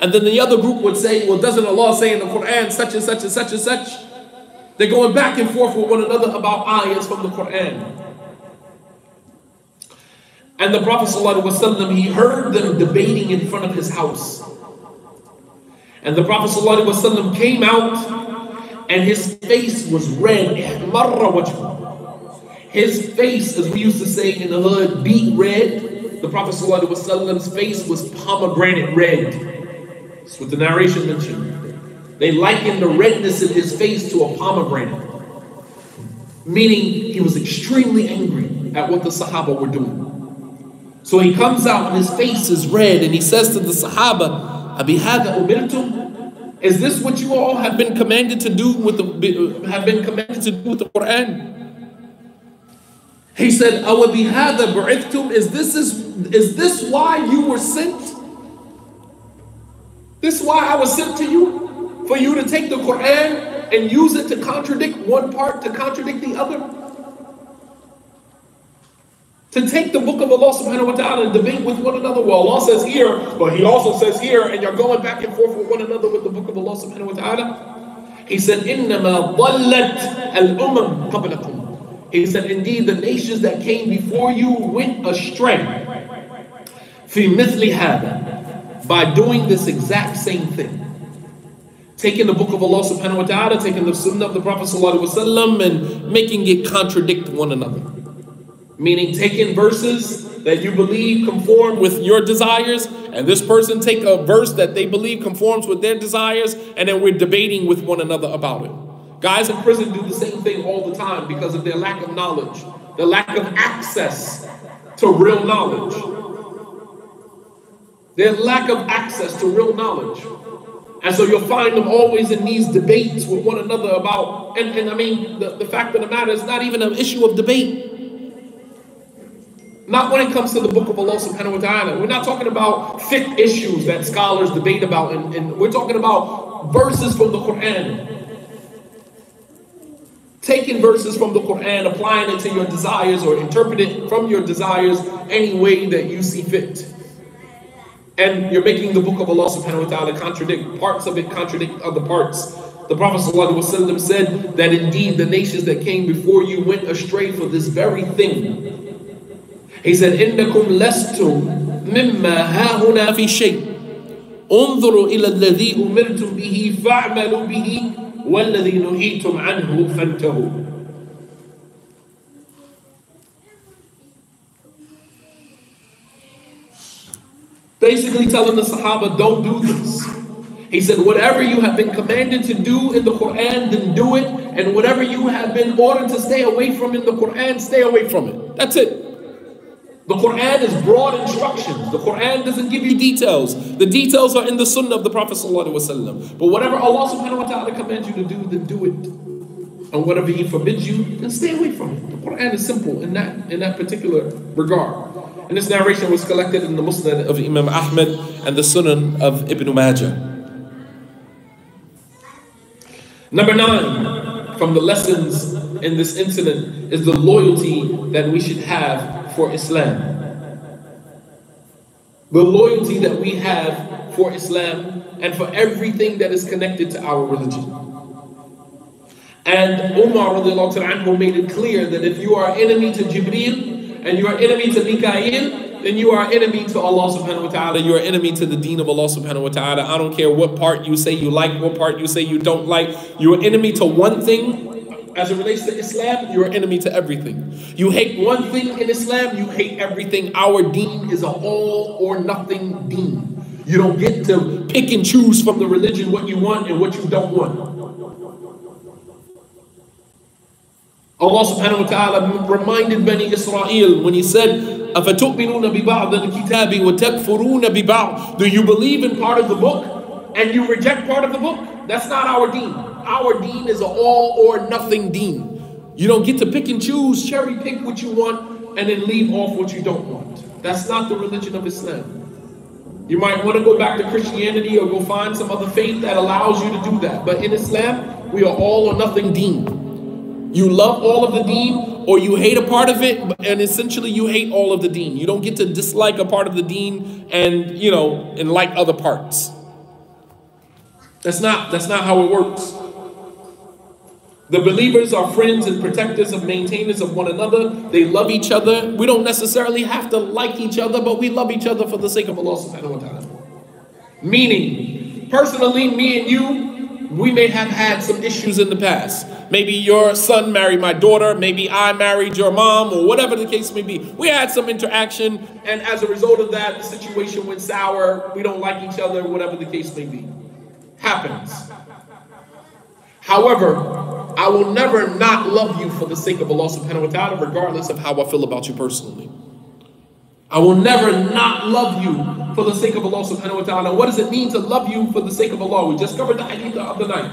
And then the other group would say, well, doesn't Allah say in the Quran such and such and such and such? They're going back and forth with one another about ayahs from the Quran. And the Prophet ﷺ, he heard them debating in front of his house. And the Prophet ﷺ came out and his face was red. His face, as we used to say in the hood, beet red. The Prophet ﷺ's face was pomegranate red. That's what the narration mentioned. They likened the redness in his face to a pomegranate, meaning he was extremely angry at what the Sahaba were doing. So he comes out and his face is red and he says to the Sahaba, Abi hada umirtum? Is this what you all have been commanded to do with the have been commanded to do with the Quran? He said, Awabi hada bu'ithtum? Is this is is this why you were sent? This is why I was sent to you? For you to take the Quran and use it to contradict one part, to contradict the other? to take the book of Allah subhanahu wa ta'ala and debate with one another. Well, Allah says here, but He also says here, and you're going back and forth with one another with the book of Allah subhanahu wa ta'ala. He said, إِنَّمَا ضَلَّتْ الْأُمَمْ قَبْلَكُمْ He said, indeed, the nations that came before you went astray. فِي مِثْلِ هَذَا By doing this exact same thing. Taking the book of Allah subhanahu wa ta'ala, taking the sunnah of the Prophet wasallam, and making it contradict one another. Meaning taking verses that you believe conform with your desires and this person take a verse that they believe conforms with their desires and then we're debating with one another about it. Guys in prison do the same thing all the time because of their lack of knowledge the lack of access to real knowledge. Their lack of access to real knowledge and so you'll find them always in these debates with one another about and, and i mean the, the fact of the matter is not even an issue of debate not when it comes to the book of Allah subhanahu wa ta'ala. We're not talking about fiqh issues that scholars debate about, and, and we're talking about verses from the Quran. Taking verses from the Quran, applying it to your desires, or interpret it from your desires any way that you see fit And you're making the book of Allah subhanahu wa ta'ala contradict, parts of it contradict other parts. The Prophet ﷺ said that indeed the nations that came before you went astray for this very thing. He said, إنكم لستم مما هاهنا في شيء انظروا إلى الذي أمرتم به فاعملوا به والذي نهيتم عنه فانتهوا Basically telling the Sahaba, don't do this. He said, whatever you have been commanded to do in the Quran, then do it. And whatever you have been ordered to stay away from in the Quran, stay away from it. That's it. The Quran is broad instructions. The Quran doesn't give you details. The details are in the sunnah of the Prophet. But whatever Allah subhanahu wa ta'ala commands you to do, then do it. And whatever He forbids you, then stay away from it. The Quran is simple in that, in that particular regard. And this narration was collected in the Musnad of Imam Ahmad and the Sunan of Ibn Majah. Number nine, from the lessons in this incident is the loyalty that we should have for Islam. The loyalty that we have for Islam and for everything that is connected to our religion. And Umar made it clear that if you are enemy to Jibreel and you are enemy to Mikael, then you are enemy to Allah subhanahu wa ta'ala. You are enemy to the deen of Allah subhanahu wa ta'ala. I don't care what part you say you like, what part you say you don't like. You are enemy to one thing, as it relates to Islam, you're enemy to everything. You hate one thing in Islam, you hate everything. Our deen is a all or nothing deen. You don't get to pick and choose from the religion what you want and what you don't want. Allah subhanahu wa ta'ala reminded Bani Israel when he said, أَفَتُؤْمِنُونَ بِبَعْضِ الْكِتَابِ وَتَكْفُرُونَ بِبَعْضِ Do you believe in part of the book and you reject part of the book? That's not our deen. Our deen is an all or nothing deen. You don't get to pick and choose, cherry pick what you want, and then leave off what you don't want. That's not the religion of Islam. You might want to go back to Christianity or go find some other faith that allows you to do that. But in Islam, we are all or nothing deen. You love all of the deen or you hate a part of it, and essentially you hate all of the deen. You don't get to dislike a part of the deen and, you know, and like other parts. That's not, that's not how it works. The believers are friends and protectors and maintainers of one another. They love each other. We don't necessarily have to like each other, but we love each other for the sake of Allah subhanahu wa ta'ala. Meaning, personally, me and you, we may have had some issues in the past. Maybe your son married my daughter, maybe I married your mom, or whatever the case may be. We had some interaction, and as a result of that, the situation went sour. We don't like each other, whatever the case may be. Happens. However, I will never not love you for the sake of Allah subhanahu wa ta'ala, regardless of how I feel about you personally. I will never not love you for the sake of Allah subhanahu wa ta'ala. What does it mean to love you for the sake of Allah? We just covered the hadith of the night.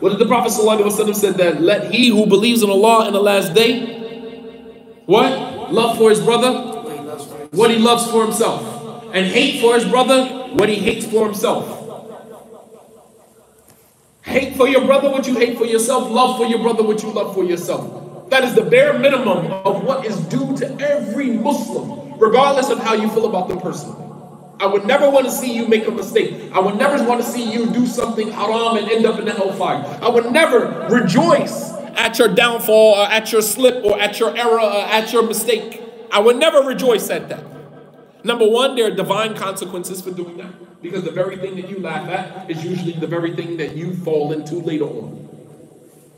What did the Prophet ﷺ said that let he who believes in Allah in the last day, what? Love for his brother? What he loves for himself. And hate for his brother? What he hates for himself. Hate for your brother what you hate for yourself. Love for your brother what you love for yourself. That is the bare minimum of what is due to every Muslim, regardless of how you feel about them personally. I would never want to see you make a mistake. I would never want to see you do something haram and end up in the hellfire. I would never rejoice at your downfall or at your slip or at your error or at your mistake. I would never rejoice at that. Number one, there are divine consequences for doing that. Because the very thing that you laugh at is usually the very thing that you fall into later on.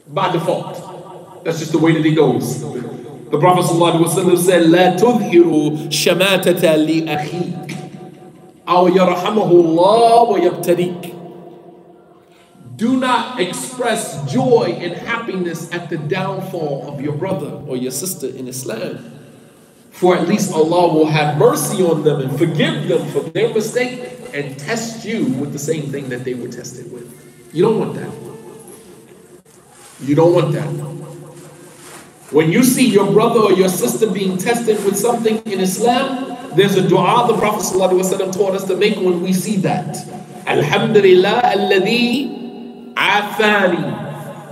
By default. That's just the way that it goes. The Prophet ﷺ said, لا تظهروا شماتة لأخيك أو يرحمه الله ويبتليك do not express joy and happiness at the downfall of your brother or your sister in Islam. For at least Allah will have mercy on them and forgive them for their mistake and test you with the same thing that they were tested with. You don't want that. You don't want that. When you see your brother or your sister being tested with something in Islam, there's a dua the Prophet ﷺ taught us to make when we see that. Alhamdulillah alladhi afani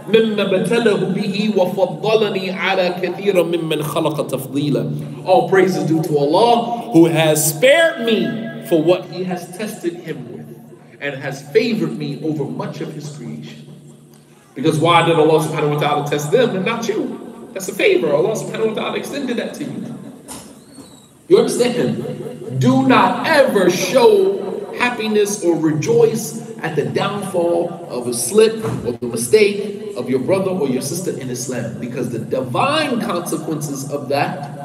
مما ابتله به وفضلني على كثير ممن خلق تفضيلا. All praises due to Allah who has spared me for what he has tested him with and has favored me over much of his creation. Because why did Allah subhanahu wa ta'ala test them and not you? That's a favor. Allah subhanahu wa ta'ala extended that to you. You understand? Do not ever show happiness or rejoice at the downfall of a slip or the mistake of your brother or your sister in Islam because the divine consequences of that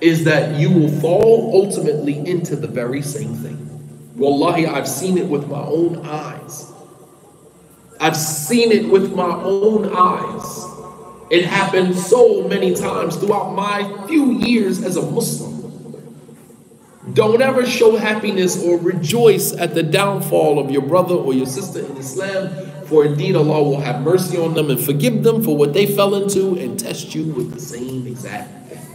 is that you will fall ultimately into the very same thing. Wallahi, I've seen it with my own eyes. I've seen it with my own eyes. It happened so many times throughout my few years as a Muslim. Don't ever show happiness or rejoice at the downfall of your brother or your sister in Islam, for indeed Allah will have mercy on them and forgive them for what they fell into and test you with the same exact thing.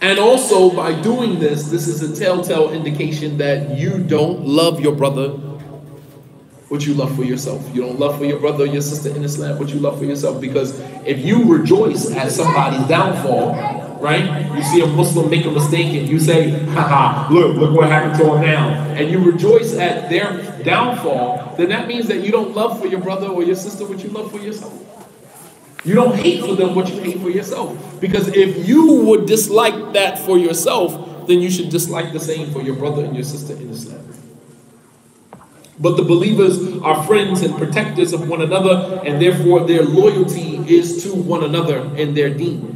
And also, by doing this, this is a telltale indication that you don't love your brother what you love for yourself. You don't love for your brother or your sister in Islam what you love for yourself. Because if you rejoice at somebody's downfall, right? You see a Muslim make a mistake and you say, haha, look, look what happened to him now. And you rejoice at their downfall, then that means that you don't love for your brother or your sister what you love for yourself. You don't hate for them what you hate for yourself. Because if you would dislike that for yourself, then you should dislike the same for your brother and your sister in Islam. But the believers are friends and protectors of one another, and therefore their loyalty is to one another and their deen.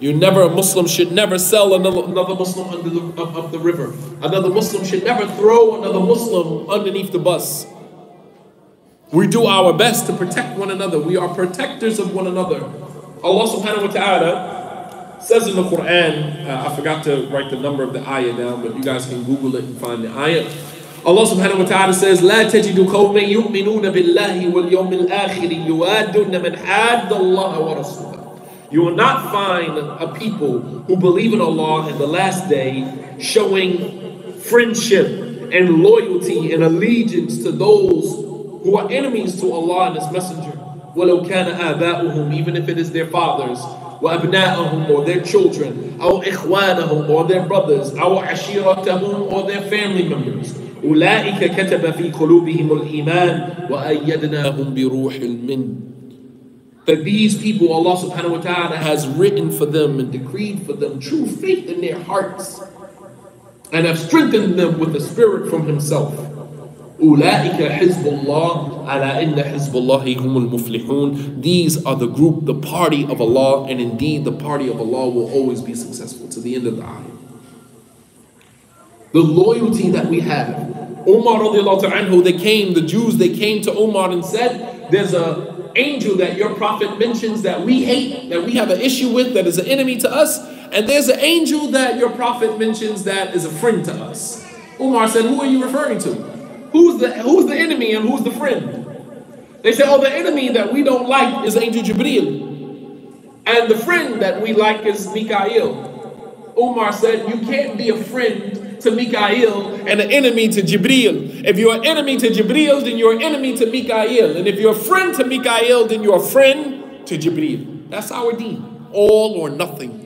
You never, a Muslim should never sell another, another Muslim under the, up, up the river. Another Muslim should never throw another Muslim underneath the bus. We do our best to protect one another. We are protectors of one another. Allah subhanahu wa ta'ala says in the Quran, uh, I forgot to write the number of the ayah down, but you guys can Google it and find the ayah. Allah subhanahu wa ta'ala says, لا تجد قوما يؤمنون بالله واليوم الآخر يوادون من حاد الله ورسوله. You will not find a people who believe in Allah in the last day showing friendship and loyalty and allegiance to those who are enemies to Allah and His Messenger. وَلَوْ كَانَ آبَاؤُهُم Even if it is their fathers, وَأَبْنَاءَهُم or their children, أو إخوانهم or their brothers, أو عشيرتهم or their family members. أولئك كتب في قلوبهم الإيمان وأيدناهم بروح المن that these people Allah subhanahu wa ta'ala has written for them and decreed for them true faith in their hearts and have strengthened them with the spirit from himself أولئك حزب الله ألا إن حزب الله هم المفلحون These are the group, the party of Allah and indeed the party of Allah will always be successful to the end of the ayah. The loyalty that we have. Umar anhu, they came, the Jews, they came to Umar and said, there's a angel that your prophet mentions that we hate, that we have an issue with, that is an enemy to us, and there's an angel that your prophet mentions that is a friend to us. Umar said, who are you referring to? Who's the, who's the enemy and who's the friend? They said, oh, the enemy that we don't like is Angel Jibreel. And the friend that we like is Mikael. Umar said, you can't be a friend to Mikael and an enemy to Jibreel. If you're an enemy to Jibreel, then you're an enemy to Mikael. And if you're a friend to Mikael, then you're a friend to Jibreel. That's our deen. All or nothing.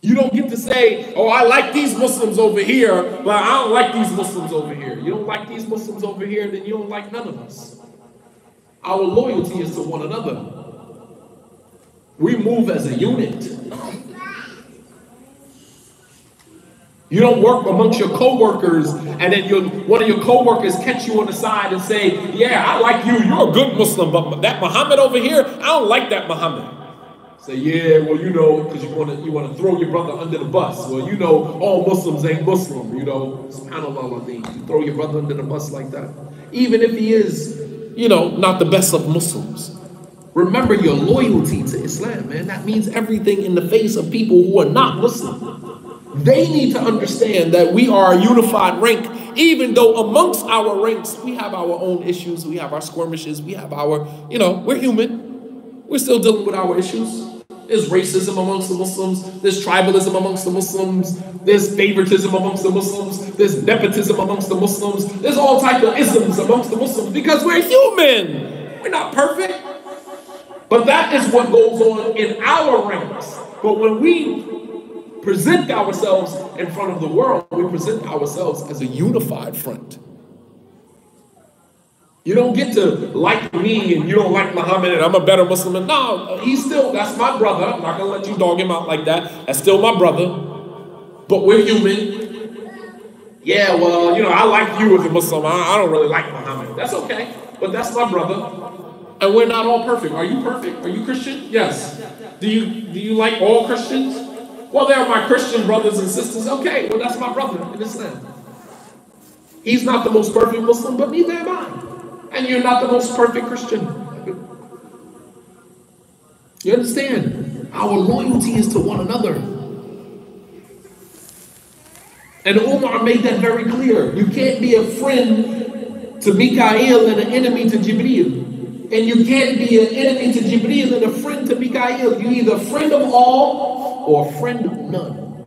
You don't get to say, oh, I like these Muslims over here, but I don't like these Muslims over here. You don't like these Muslims over here, then you don't like none of us. Our loyalty is to one another. We move as a unit. You don't work amongst your coworkers and then your, one of your coworkers catch you on the side and say, yeah, I like you, you're a good Muslim, but that Muhammad over here, I don't like that Muhammad. Say, yeah, well, you know, because you want to you want to throw your brother under the bus. Well, you know, all Muslims ain't Muslim. You know, subhanallah. You throw your brother under the bus like that, even if he is, you know, not the best of Muslims. Remember your loyalty to Islam, man. That means everything in the face of people who are not Muslim. They need to understand that we are a unified rank, even though amongst our ranks we have our own issues, we have our skirmishes, we have our, you know, we're human. We're still dealing with our issues. There's racism amongst the Muslims. There's tribalism amongst the Muslims. There's favoritism amongst the Muslims. There's nepotism amongst the Muslims. There's all types of isms amongst the Muslims because we're human. We're not perfect. But that is what goes on in our ranks. But when we present ourselves in front of the world, we present ourselves as a unified front. You don't get to like me and you don't like Muhammad and I'm a better Muslim. And No, he's still, that's my brother. I'm not going to let you dog him out like that. That's still my brother. But we're human. Yeah, well, you know, I like you as a Muslim. I, I don't really like Muhammad. That's okay. But that's my brother. And we're not all perfect. Are you perfect? Are you Christian? Yes. Do you do you like all Christians? Well, they're my Christian brothers and sisters. Okay, well, that's my brother in. He's not the most perfect Muslim, but neither am I. And you're not the most perfect Christian. You understand? Our loyalty is to one another. And Umar made that very clear. You can't be a friend to Mikael and an enemy to Jibreel. And you can't be an enemy to Jibreel and a friend to Mikael. You're either a friend of all or a friend of none.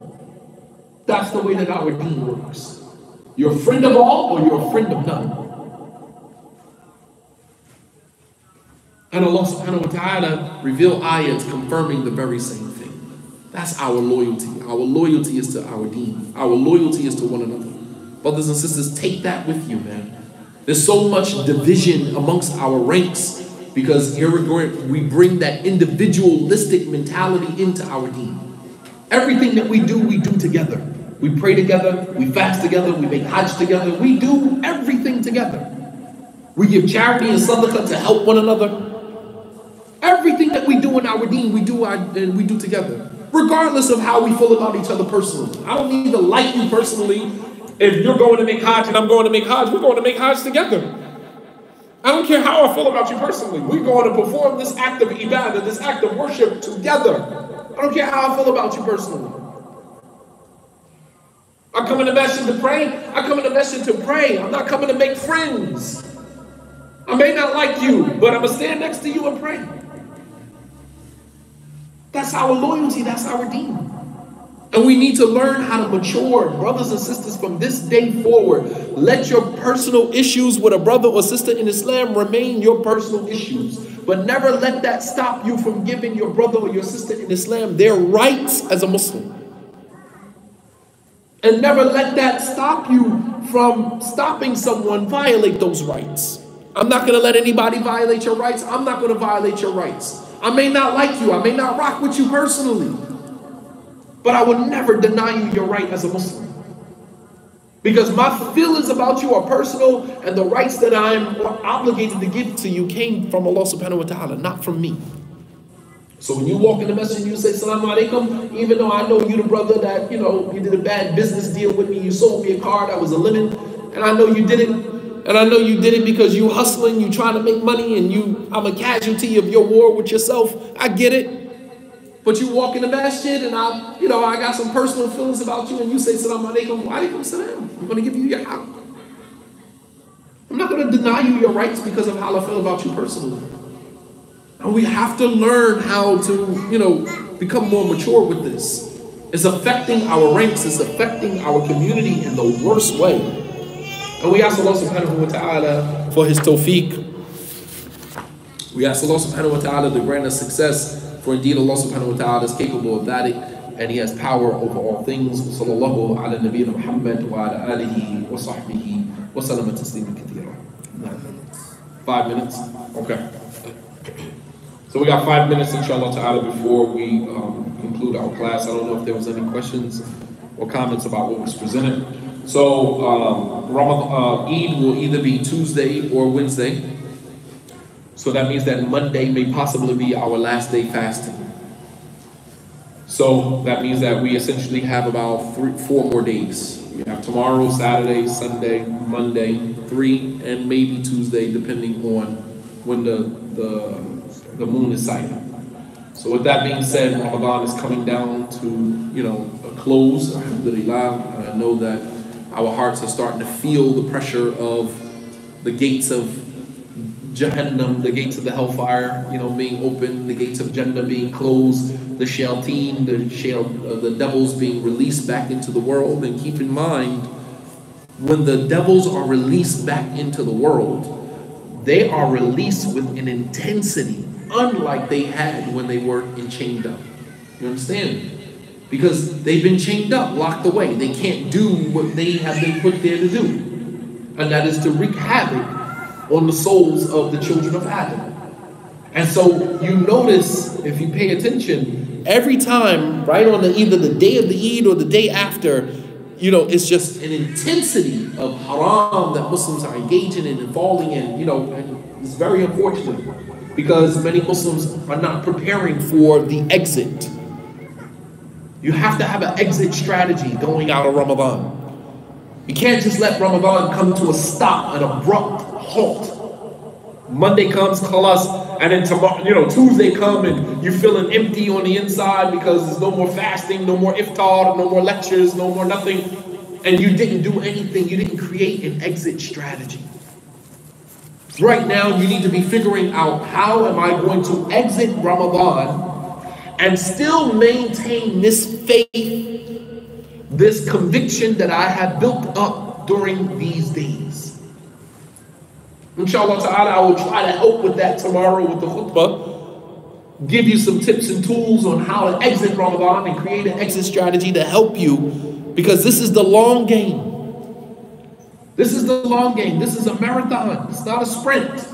That's the way that our deen works. You're a friend of all or you're a friend of none. And Allah subhanahu wa ta'ala reveal ayats confirming the very same thing. That's our loyalty. Our loyalty is to our deen. Our loyalty is to one another. Brothers and sisters, take that with you, man. There's so much division amongst our ranks because here we bring that individualistic mentality into our deen. Everything that we do, we do together. We pray together, we fast together, we make hajj together, we do everything together. We give charity and sadaqah to help one another. Everything that we do in our deen, we do our, and we do together. Regardless of how we feel about each other personally. I don't need to like you personally. If you're going to make Hajj and I'm going to make Hajj, we're going to make Hajj together. I don't care how I feel about you personally. We're going to perform this act of ibadah, this act of worship together. I don't care how I feel about you personally. I come in the masjid to pray. I come in the masjid to pray. I'm not coming to make friends. I may not like you, but I'm going to stand next to you and pray. That's our loyalty, that's our deen. And we need to learn how to mature, brothers and sisters, from this day forward. Let your personal issues with a brother or sister in Islam remain your personal issues. But never let that stop you from giving your brother or your sister in Islam their rights as a Muslim. And never let that stop you from stopping someone violate those rights. I'm not going to let anybody violate your rights. I'm not going to violate your rights. I may not like you. I may not rock with you personally. But I will never deny you your right as a Muslim. Because my feelings about you are personal, and the rights that I'm obligated to give to you came from Allah subhanahu wa ta'ala, not from me. So when you walk in the masjid and you say salam alaikum, even though I know you the brother that, you know, you did a bad business deal with me, you sold me a car that was a lemon, and I know you did it, and I know you did it because you hustling, you trying to make money, and you I'm a casualty of your war with yourself. I get it. But you walk in the masjid and I, you know, I got some personal feelings about you and you say salam alaikum, wa alaikum salam. I'm going to give you your haq. I'm not going to deny you your rights because of how I feel about you personally. And we have to learn how to, you know, become more mature with this. It's affecting our ranks, it's affecting our community in the worst way. And we ask Allah subhanahu wa ta'ala for his tawfiq. We ask Allah subhanahu wa ta'ala to grant us success for indeed Allah subhanahu wa ta'ala is capable of that and He has power over all things. Sallallahu ala nabiyyina Muhammad wa ala alihi wa sahbihi wa salama taslima kathira. Five minutes? Okay. So we got five minutes inshallah ta'ala before we um, conclude our class. I don't know if there was any questions or comments about what was presented. So um, Ramadan, uh, Eid will either be Tuesday or Wednesday. So that means that Monday may possibly be our last day fasting. So that means that we essentially have about three, four more days. We have tomorrow, Saturday, Sunday, Monday, three, and maybe Tuesday, depending on when the, the, the moon is sighted. So with that being said, Ramadan is coming down to, you know, a close, alhamdulillah. I know that our hearts are starting to feel the pressure of the gates of Jahannam, the gates of the hellfire, you know, being open, the gates of Jannah being closed, the shayateen, the shale, uh, the devils being released back into the world. And keep in mind, when the devils are released back into the world, they are released with an intensity unlike they had when they were in chained up. You understand? Because they've been chained up, locked away. They can't do what they have been put there to do. And that is to wreak havoc on the souls of the children of Adam. And so you notice, if you pay attention, every time, right on the either the day of the Eid or the day after, you know, it's just an intensity of haram that Muslims are engaging in and falling in, you know, and it's very unfortunate because many Muslims are not preparing for the exit. You have to have an exit strategy going out of Ramadan. You can't just let Ramadan come to a stop, an abrupt halt. Monday comes, call us, and then tomorrow, you know, Tuesday come and you're feeling empty on the inside because there's no more fasting, no more iftar, no more lectures, no more nothing, and you didn't do anything. You didn't create an exit strategy. Right now, you need to be figuring out how am I going to exit Ramadan and still maintain this faith, this conviction that I have built up during these days. Inshallah ta'ala, I will try to help with that tomorrow with the khutbah. Give you some tips and tools on how to exit Ramadan and create an exit strategy to help you because this is the long game. This is the long game. This is a marathon. It's not a sprint.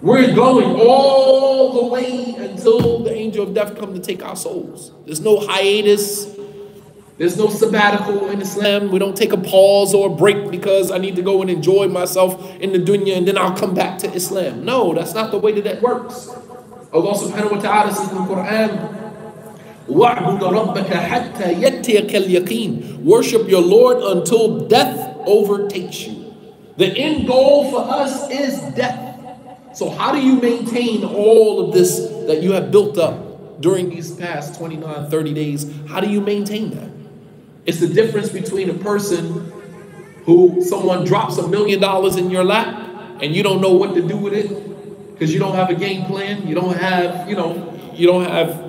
We're going all the way until the angel of death come to take our souls. There's no hiatus. There's no sabbatical in Islam. We don't take a pause or a break because I need to go and enjoy myself in the dunya and then I'll come back to Islam. No, that's not the way that that works. Allah subhanahu wa ta'ala says in the Quran, Worship your Lord until death overtakes you. The end goal for us is death. So how do you maintain all of this that you have built up during these past 29, 30 days? How do you maintain that? It's the difference between a person who someone drops a million dollars in your lap and you don't know what to do with it because you don't have a game plan, you don't have, you know, you don't have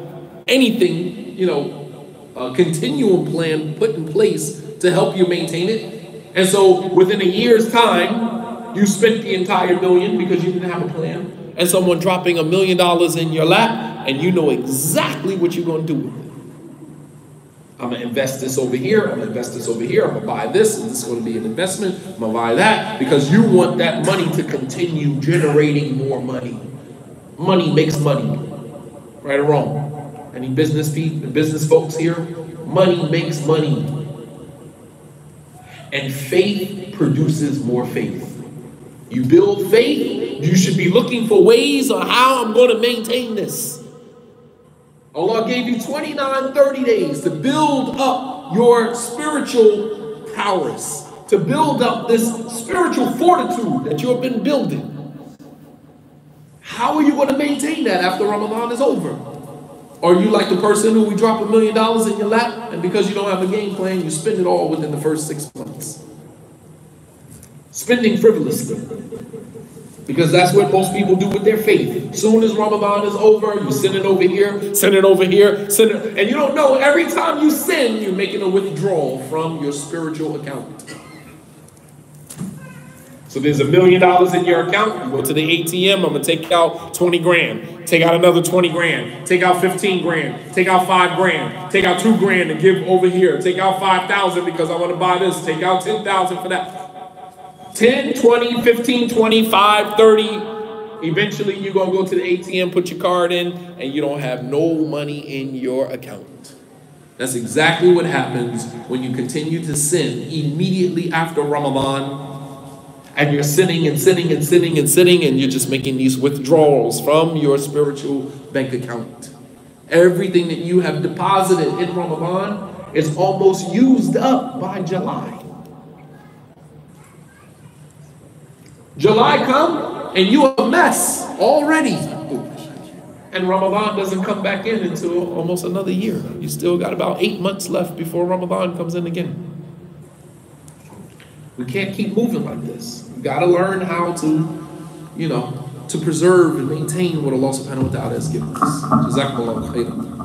anything, you know, a continuum plan put in place to help you maintain it. And so within a year's time, you spent the entire million because you didn't have a plan. And someone dropping a million dollars in your lap and you know exactly what you're going to do with it. I'm gonna invest this over here, I'm gonna invest this over here, I'm gonna buy this, and this is gonna be an investment, I'm gonna buy that, because you want that money to continue generating more money. Money makes money, right or wrong. Any business people, business folks here? Money makes money. And faith produces more faith. You build faith, you should be looking for ways on how I'm going to maintain this. Allah gave you 29, 30 days to build up your spiritual prowess, to build up this spiritual fortitude that you have been building. How are you going to maintain that after Ramadan is over? Are you like the person who we drop a million dollars in your lap and because you don't have a game plan, you spend it all within the first six months? Spending frivolously. Because that's what most people do with their faith. Soon as Ramadan is over, you send it over here, send it over here, send it, and you don't know every time you send, you're making a withdrawal from your spiritual account. So there's a million dollars in your account. You go to the ATM. I'm gonna take out 20 grand. Take out another 20 grand. Take out 15 grand. Take out five grand. Take out two grand and give over here. Take out 5,000 because I want to buy this. Take out 10,000 for that. 10, 20, 15, 25, 30. Eventually, you're gonna go to the ATM, put your card in, and you don't have no money in your account. That's exactly what happens when you continue to sin immediately after Ramadan and you're sinning and sinning and sinning and sinning, and you're just making these withdrawals from your spiritual bank account. Everything that you have deposited in Ramadan is almost used up by July. July come and you a mess already. And Ramadan doesn't come back in until almost another year. You still got about eight months left before Ramadan comes in again. We can't keep moving like this. We gotta learn how to, you know, to preserve and maintain what Allah subhanahu wa ta'ala has given us. Khairan.